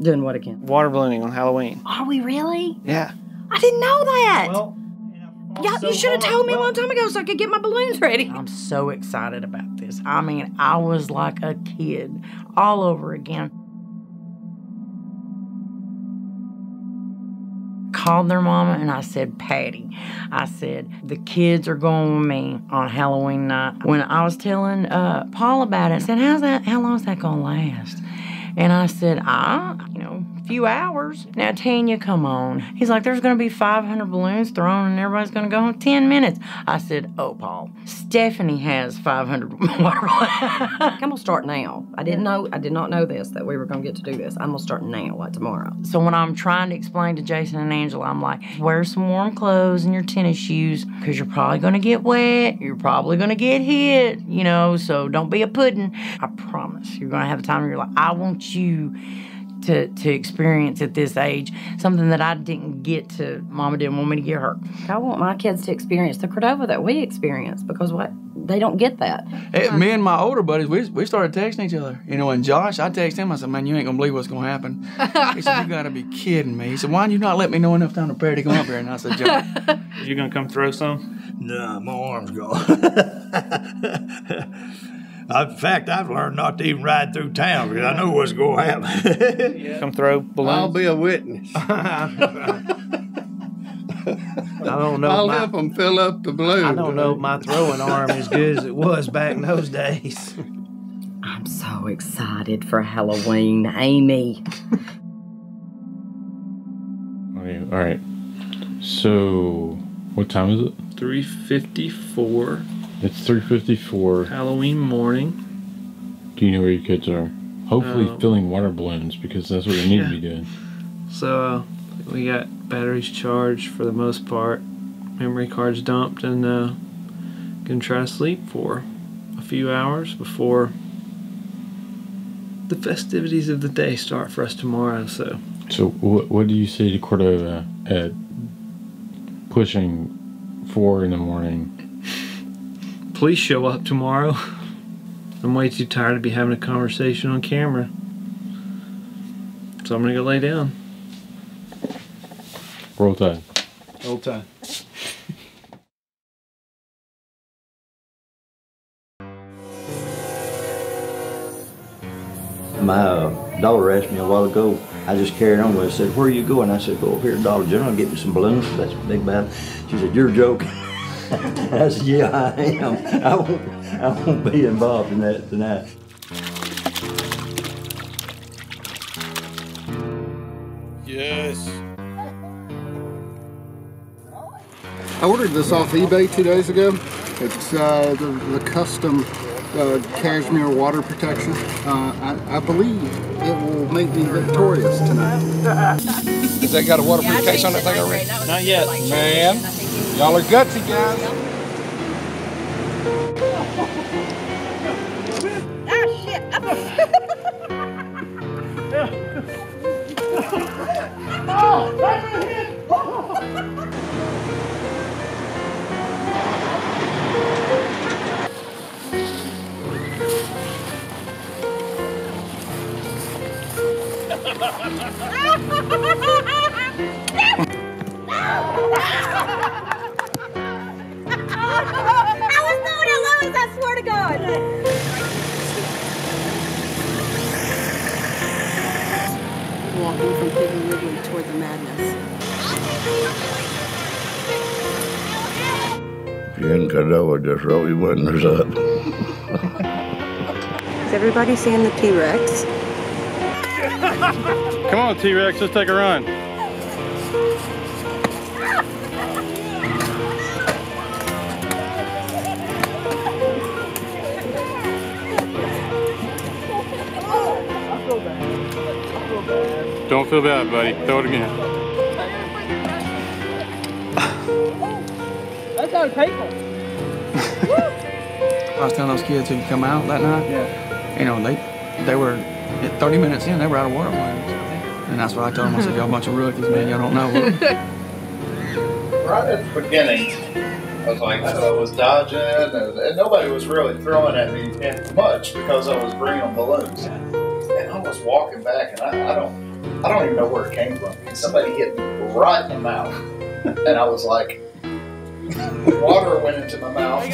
Doing what again? Water ballooning on Halloween. Are we really? Yeah. I didn't know that. Yeah, you should have told me a long time ago so I could get my balloons ready. I'm so excited about this. I mean, I was like a kid all over again. Called their mama and I said, Patty, I said, the kids are going with me on Halloween night. When I was telling uh, Paul about it, I said, How's that? How long is that going to last? And I said, ah, you know, a few hours. Now, Tanya, come on. He's like, there's going to be 500 balloons thrown and everybody's going to go in 10 minutes. I said, oh, Paul, Stephanie has 500 water I'm gonna start now. I didn't know. I did not know this that we were gonna get to do this. I'm gonna start now, like tomorrow. So when I'm trying to explain to Jason and Angela, I'm like, wear some warm clothes and your tennis shoes because you're probably going to get wet. You're probably going to get hit, you know, so don't be a pudding. I promise. You're going to have a time You're like, I want you to, to experience at this age something that I didn't get to. Mama didn't want me to get her. I want my kids to experience the Cordova that we experienced because what they don't get that. Hey, me and my older buddies, we, we started texting each other. You know, and Josh, I texted him, I said, man, you ain't gonna believe what's gonna happen. He said, you gotta be kidding me. He said, why did you not let me know enough time to prepare to come up here? And I said, Josh, you gonna come throw some? Nah, my arm's gone. In fact, I've learned not to even ride through town because I know what's going to happen. Come throw balloons. I'll be a witness. I don't know. I'll if my- help them fill up the balloon. I don't know if my throwing arm is good as it was back in those days. I'm so excited for Halloween, Amy. Okay, all right. So, what time is it? 354 It's 3:54. Halloween morning. Do you know where your kids are? Hopefully, Um, filling water balloons because that's what they need to be doing. So uh, we got batteries charged for the most part, memory cards dumped, and uh, gonna try to sleep for a few hours before the festivities of the day start for us tomorrow. So So, what what do you say to Cordova at pushing four in the morning? Please show up tomorrow. I'm way too tired to be having a conversation on camera. So I'm gonna go lay down. Roll tide. Roll time. My uh, daughter asked me a while ago. I just carried on with it. Said, "Where are you going?" I said, "Go over here to Dollar General and get me some balloons." That's big bad. She said, "You're joking." I said, "Yeah, I am. I won't. I won't be involved in that tonight." Yes. I ordered this off eBay two days ago. It's uh, the, the custom uh, cashmere water protection. Uh, I, I believe it will make me victorious tonight. Has that got a waterproof case on that thing already? Not yet. Man, y'all are gutsy guys. Ah! I was throwing at Louis, I swear to God. Walking from Piggly Wiggly toward the madness. If you're in Cordova, just roll your windows up. Is everybody seeing the T Rex? Come on, T Rex, let's take a run. Don't feel bad, buddy. Throw it again. That's our people. I was telling those kids who come out that night, Yeah. you know, they they were at 30 minutes in, they were out of water balloons. And that's what I told them. I said, y'all a bunch of rookies, man. Y'all don't know. right at the beginning, I was like, I was dodging, and, and nobody was really throwing at me much because I was bringing them balloons. And I was walking back, and I, I don't, I don't even know where it came from. And somebody hit me right in the mouth, and I was like, water went into my mouth.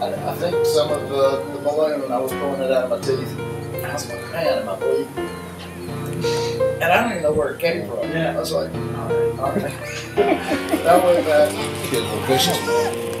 I, I think some of the, the balloon, I was pulling it out of my teeth. And I was like, man, am I bleeding? And I don't even know where it came from. Yeah. I was like, all right, all right. that was that. Kids were vicious.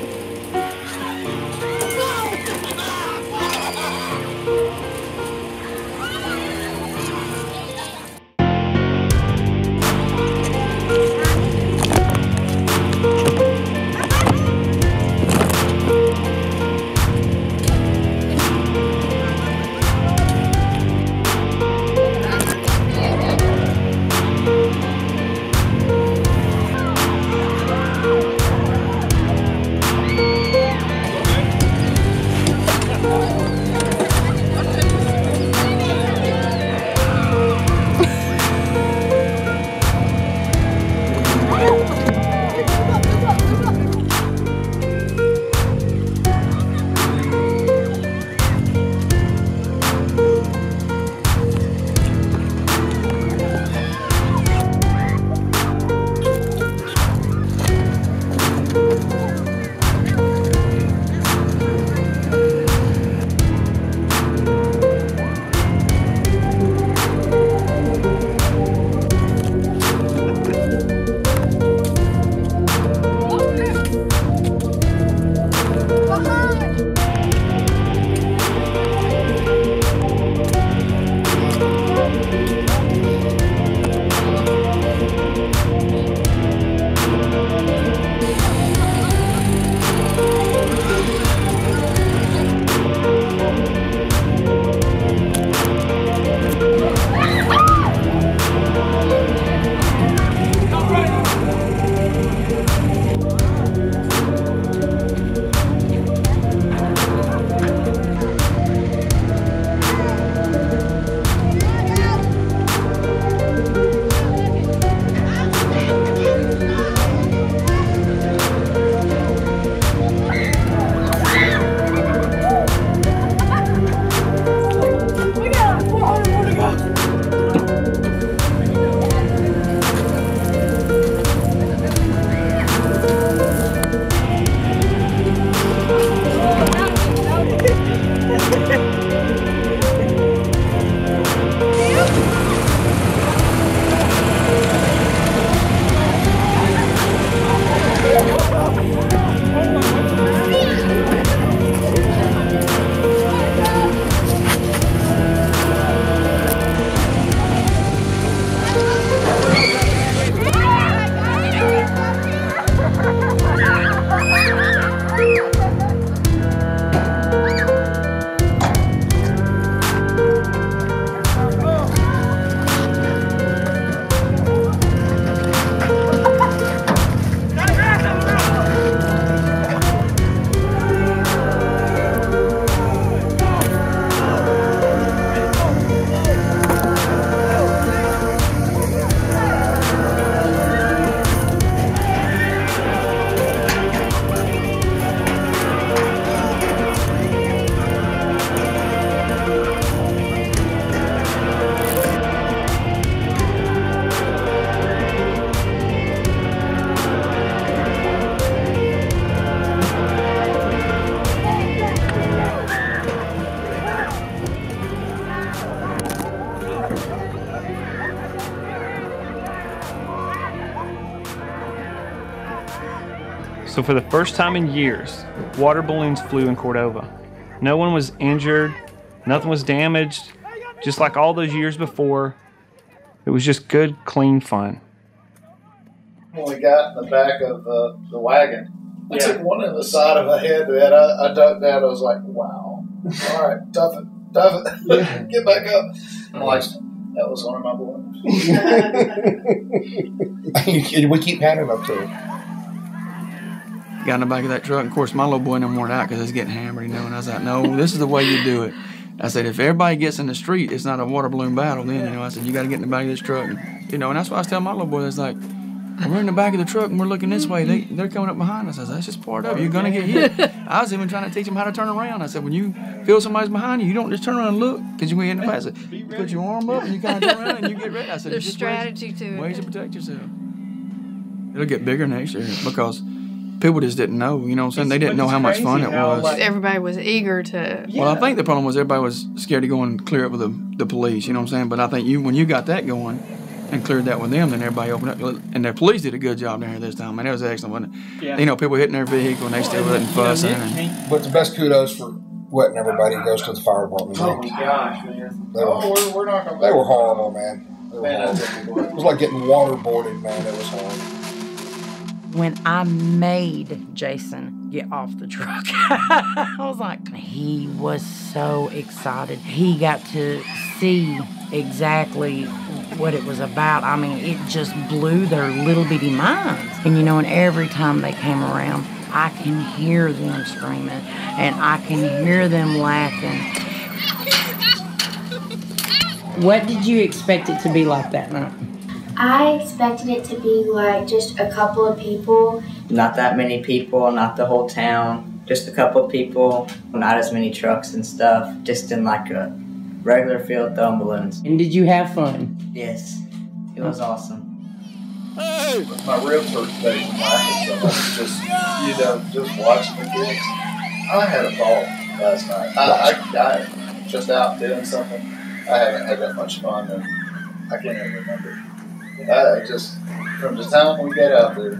So, for the first time in years, water balloons flew in Cordova. No one was injured, nothing was damaged, just like all those years before. It was just good, clean fun. When we got in the back of uh, the wagon, I Yeah. took one in the side of my head, man. I, I ducked down. I was like, wow. All right, tough it, tough it. Get back up. I'm like, that was one of my balloons. we keep handing them to Got in the back of that truck. Of course, my little boy didn't want it out because it's getting hammered, you know. And I was like, no, this is the way you do it. I said, if everybody gets in the street, it's not a water balloon battle. Then, you know, I said, you got to get in the back of this truck. And, you know, and that's why I was telling my little boy, it's like, we're in the back of the truck and we're looking this way, they, they're coming up behind us. I said, that's just part of it. You're going to get hit. I was even trying to teach him how to turn around. I said, when you feel somebody's behind you, you don't just turn around and look because you're going to get in the face. You put your arm up and you kind of turn around and you get ready. I said, There's it's just ways- strategy to it. Ways to protect yourself. It'll get bigger next year because people just didn't know. You know what I'm saying? They didn't know how much fun it was. Everybody was eager to. Well, I think the problem was everybody was scared to go and clear it with the, the police. You know what I'm saying? But I think you when you got that going and cleared that with them, then everybody opened up. And the police did a good job down here this time. Man, it was excellent. Wasn't it? Yeah. You know, people hitting their vehicle and they still wasn't fussing. And, But the best kudos for wetting everybody goes to the fire department. Oh my gosh, man. They were, Oh, we're, we're not gonna. they were horrible, man. They were Man, horrible. It was like getting waterboarded, man. It was horrible. When I made Jason get off the truck. I was like, he was so excited. He got to see exactly what it was about. I mean, it just blew their little bitty minds. And you know, and every time they came around, I can hear them screaming and I can hear them laughing. What did you expect it to be like that night? I expected it to be like just a couple of people. Not that many people, not the whole town, just a couple of people, not as many trucks and stuff, just in like a regular field throwing balloons. And did you have fun? Yes, it was awesome. My ribs hurt today from laughing so. Just you know, just watching the kids. I had a ball last night. I, I, I just out doing something. I haven't had that much fun, and I can't even remember. I just from the time we got out there.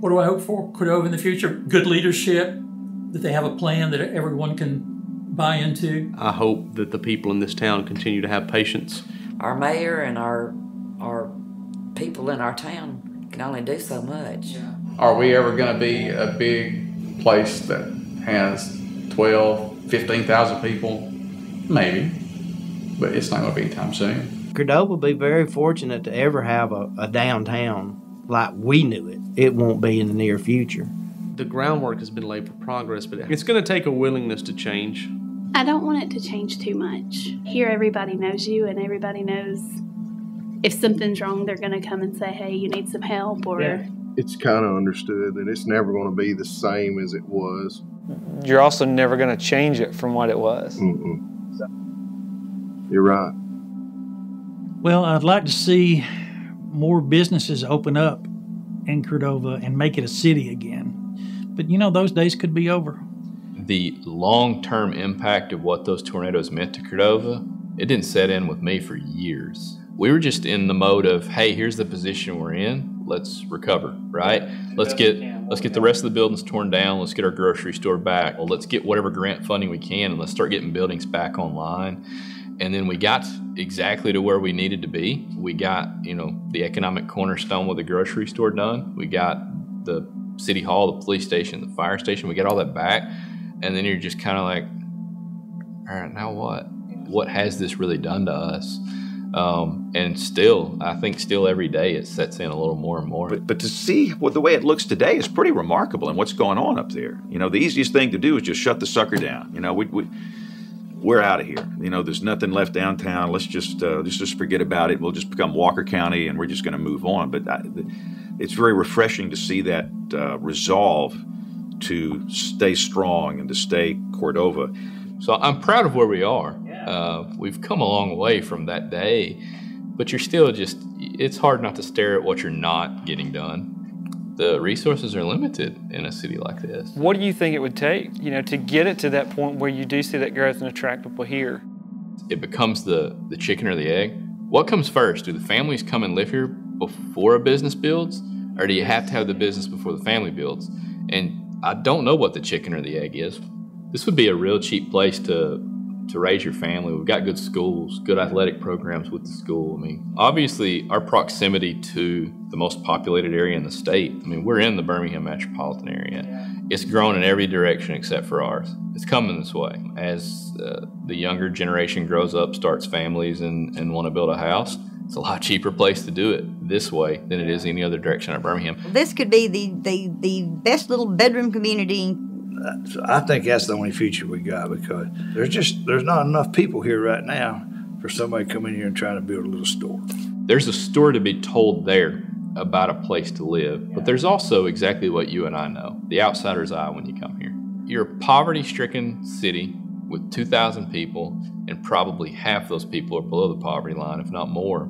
What do I hope for Cordova in the future? Good leadership, that they have a plan that everyone can buy into. I hope that the people in this town continue to have patience. Our mayor and our our people in our town can only do so much. Are we ever going to be a big place that has 12, 15,000 people? Maybe, but it's not going to be anytime soon. Cordova will be very fortunate to ever have a, a downtown like we knew it. It won't be in the near future. The groundwork has been laid for progress, but it's going to take a willingness to change. I don't want it to change too much. Here, everybody knows you, and everybody knows if something's wrong, they're going to come and say, hey, you need some help, or It's kind of understood that it's never going to be the same as it was. You're also never going to change it from what it was. Mm-mm. You're right. Well, I'd like to see more businesses open up in Cordova and make it a city again. But you know, those days could be over. the long term impact of what those tornadoes meant to Cordova, it didn't set in with me for years. We were just in the mode of, hey, here's the position we're in. Let's recover, right? Let's get let's get the rest of the buildings torn down. Let's get our grocery store back. Well, let's get whatever grant funding we can, and let's start getting buildings back online. And then we got exactly to where we needed to be. We got, you know, the economic cornerstone with the grocery store done. We got the city hall, the police station, the fire station. We got all that back. And then you're just kind of like, all right, now what? What has this really done to us? Um, and still, I think still every day it sets in a little more and more. But, but to see what the way it looks today is pretty remarkable and what's going on up there. You know, the easiest thing to do is just shut the sucker down. You know, we, we we're out of here. You know, there's nothing left downtown. Let's just uh, let's just forget about it. We'll just become Walker County, and we're just going to move on. But I, it's very refreshing to see that uh, resolve to stay strong and to stay Cordova. So I'm proud of where we are. Uh, we've come a long way from that day, but you're still just, it's hard not to stare at what you're not getting done. The resources are limited in a city like this. What do you think it would take, you know, to get it to that point where you do see that growth and attract people here? It becomes the, the chicken or the egg. What comes first? Do the families come and live here before a business builds, or do you have to have the business before the family builds? And I don't know what the chicken or the egg is. This would be a real cheap place to to raise your family. We've got good schools, good athletic programs with the school. I mean, obviously, our proximity to the most populated area in the state. I mean, we're in the Birmingham metropolitan area. It's grown in every direction except for ours. It's coming this way. As uh, the younger generation grows up, starts families, and, and want to build a house, it's a lot cheaper place to do it this way than it is any other direction of Birmingham. This could be the, the, the best little bedroom community I think that's the only future we got because there's just there's not enough people here right now for somebody to come in here and try to build a little store. There's a story to be told there about a place to live, but there's also exactly what you and I know the outsider's eye when you come here. You're a poverty stricken city with 2,000 people, and probably half those people are below the poverty line, if not more.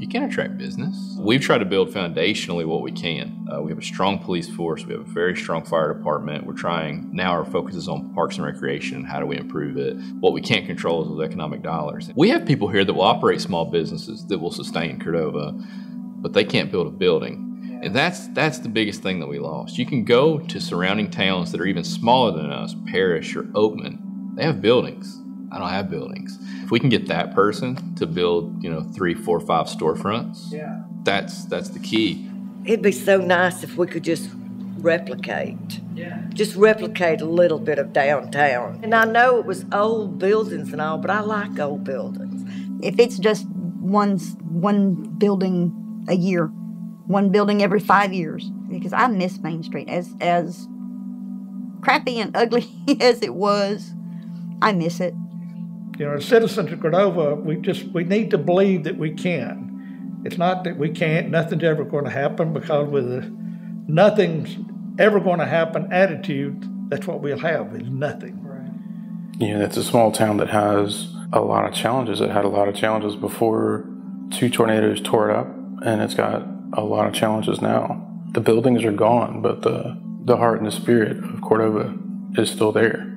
You can attract business. We've tried to build foundationally what we can. Uh, we have a strong police force. We have a very strong fire department. We're trying now. Our focus is on parks and recreation. How do we improve it? What we can't control is those economic dollars. We have people here that will operate small businesses that will sustain Cordova, but they can't build a building. And that's that's the biggest thing that we lost. You can go to surrounding towns that are even smaller than us, Parrish or Oakman. They have buildings. I don't have buildings. If we can get that person to build, you know, three, four, five storefronts, Yeah. that's that's the key. It'd be so nice if we could just replicate. Yeah. Just replicate a little bit of downtown. And I know it was old buildings and all, but I like old buildings. if it's just one one building a year, one building every five years, because I miss Main Street as as crappy and ugly as it was. I miss it. You know, as citizens of Cordova, we just we need to believe that we can. It's not that we can't. Nothing's ever going to happen because with a nothing's ever going to happen attitude, that's what we'll have is nothing. You know, it's a small town that has a lot of challenges. It had a lot of challenges before two tornadoes tore it up, and it's got a lot of challenges now. The buildings are gone, but the, the heart and the spirit of Cordova is still there.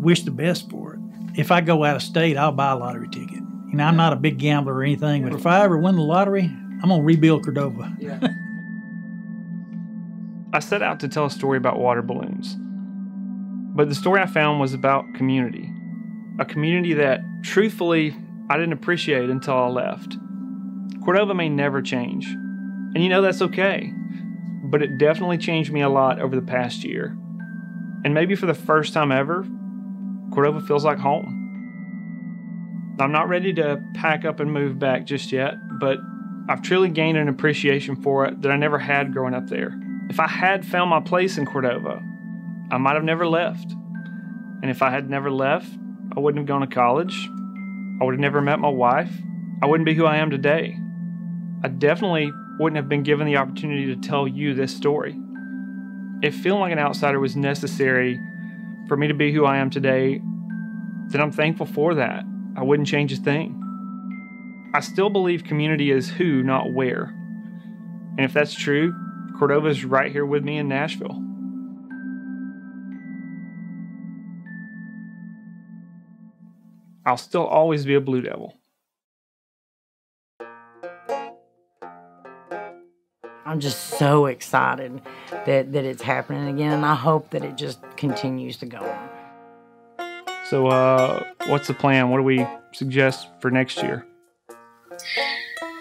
Wish the best for it. If I go out of state, I'll buy a lottery ticket. You know, I'm not a big gambler or anything, but if I ever win the lottery, I'm gonna rebuild Cordova. I set out to tell a story about water balloons. But the story I found was about community. A community that, truthfully, I didn't appreciate until I left. Cordova may never change. And you know that's okay. But it definitely changed me a lot over the past year. And maybe for the first time ever, Cordova feels like home. I'm not ready to pack up and move back just yet, but I've truly gained an appreciation for it that I never had growing up there. If I had found my place in Cordova, I might have never left. And if I had never left, I wouldn't have gone to college. I would have never met my wife. I wouldn't be who I am today. I definitely wouldn't have been given the opportunity to tell you this story. If feeling like an outsider was necessary for me to be who I am today, then I'm thankful for that. I wouldn't change a thing. I still believe community is who, not where. And if that's true, Cordova's right here with me in Nashville. I'll still always be a Blue Devil. I'm just so excited that, that it's happening again, and I hope that it just continues to go on. So, uh, what's the plan? What do we suggest for next year?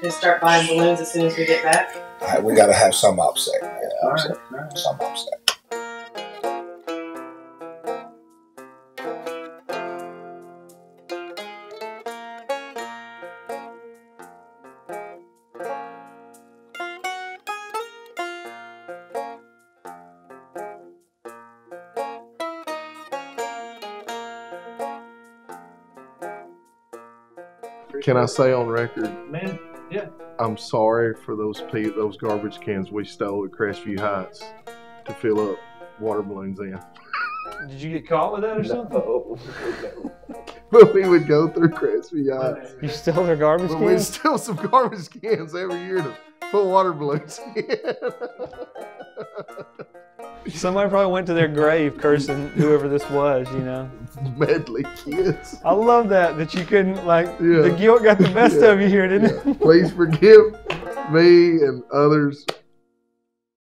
Just start buying balloons as soon as we get back. All right, we got to have some upset. Yeah, upset. Some upset. Can I say on record? Man, yeah. I'm sorry for those pe- those garbage cans we stole at Crestview Heights to fill up water balloons in. Did you get caught with that or something? But we would go through Crestview Heights. You stole their garbage But we'd steal some garbage cans every year to put water balloons in. Somebody probably went to their grave cursing whoever this was, you know. Medley kids. I love that that you couldn't like Yeah. the guilt got the best Yeah. of you here, didn't it? Please forgive me and others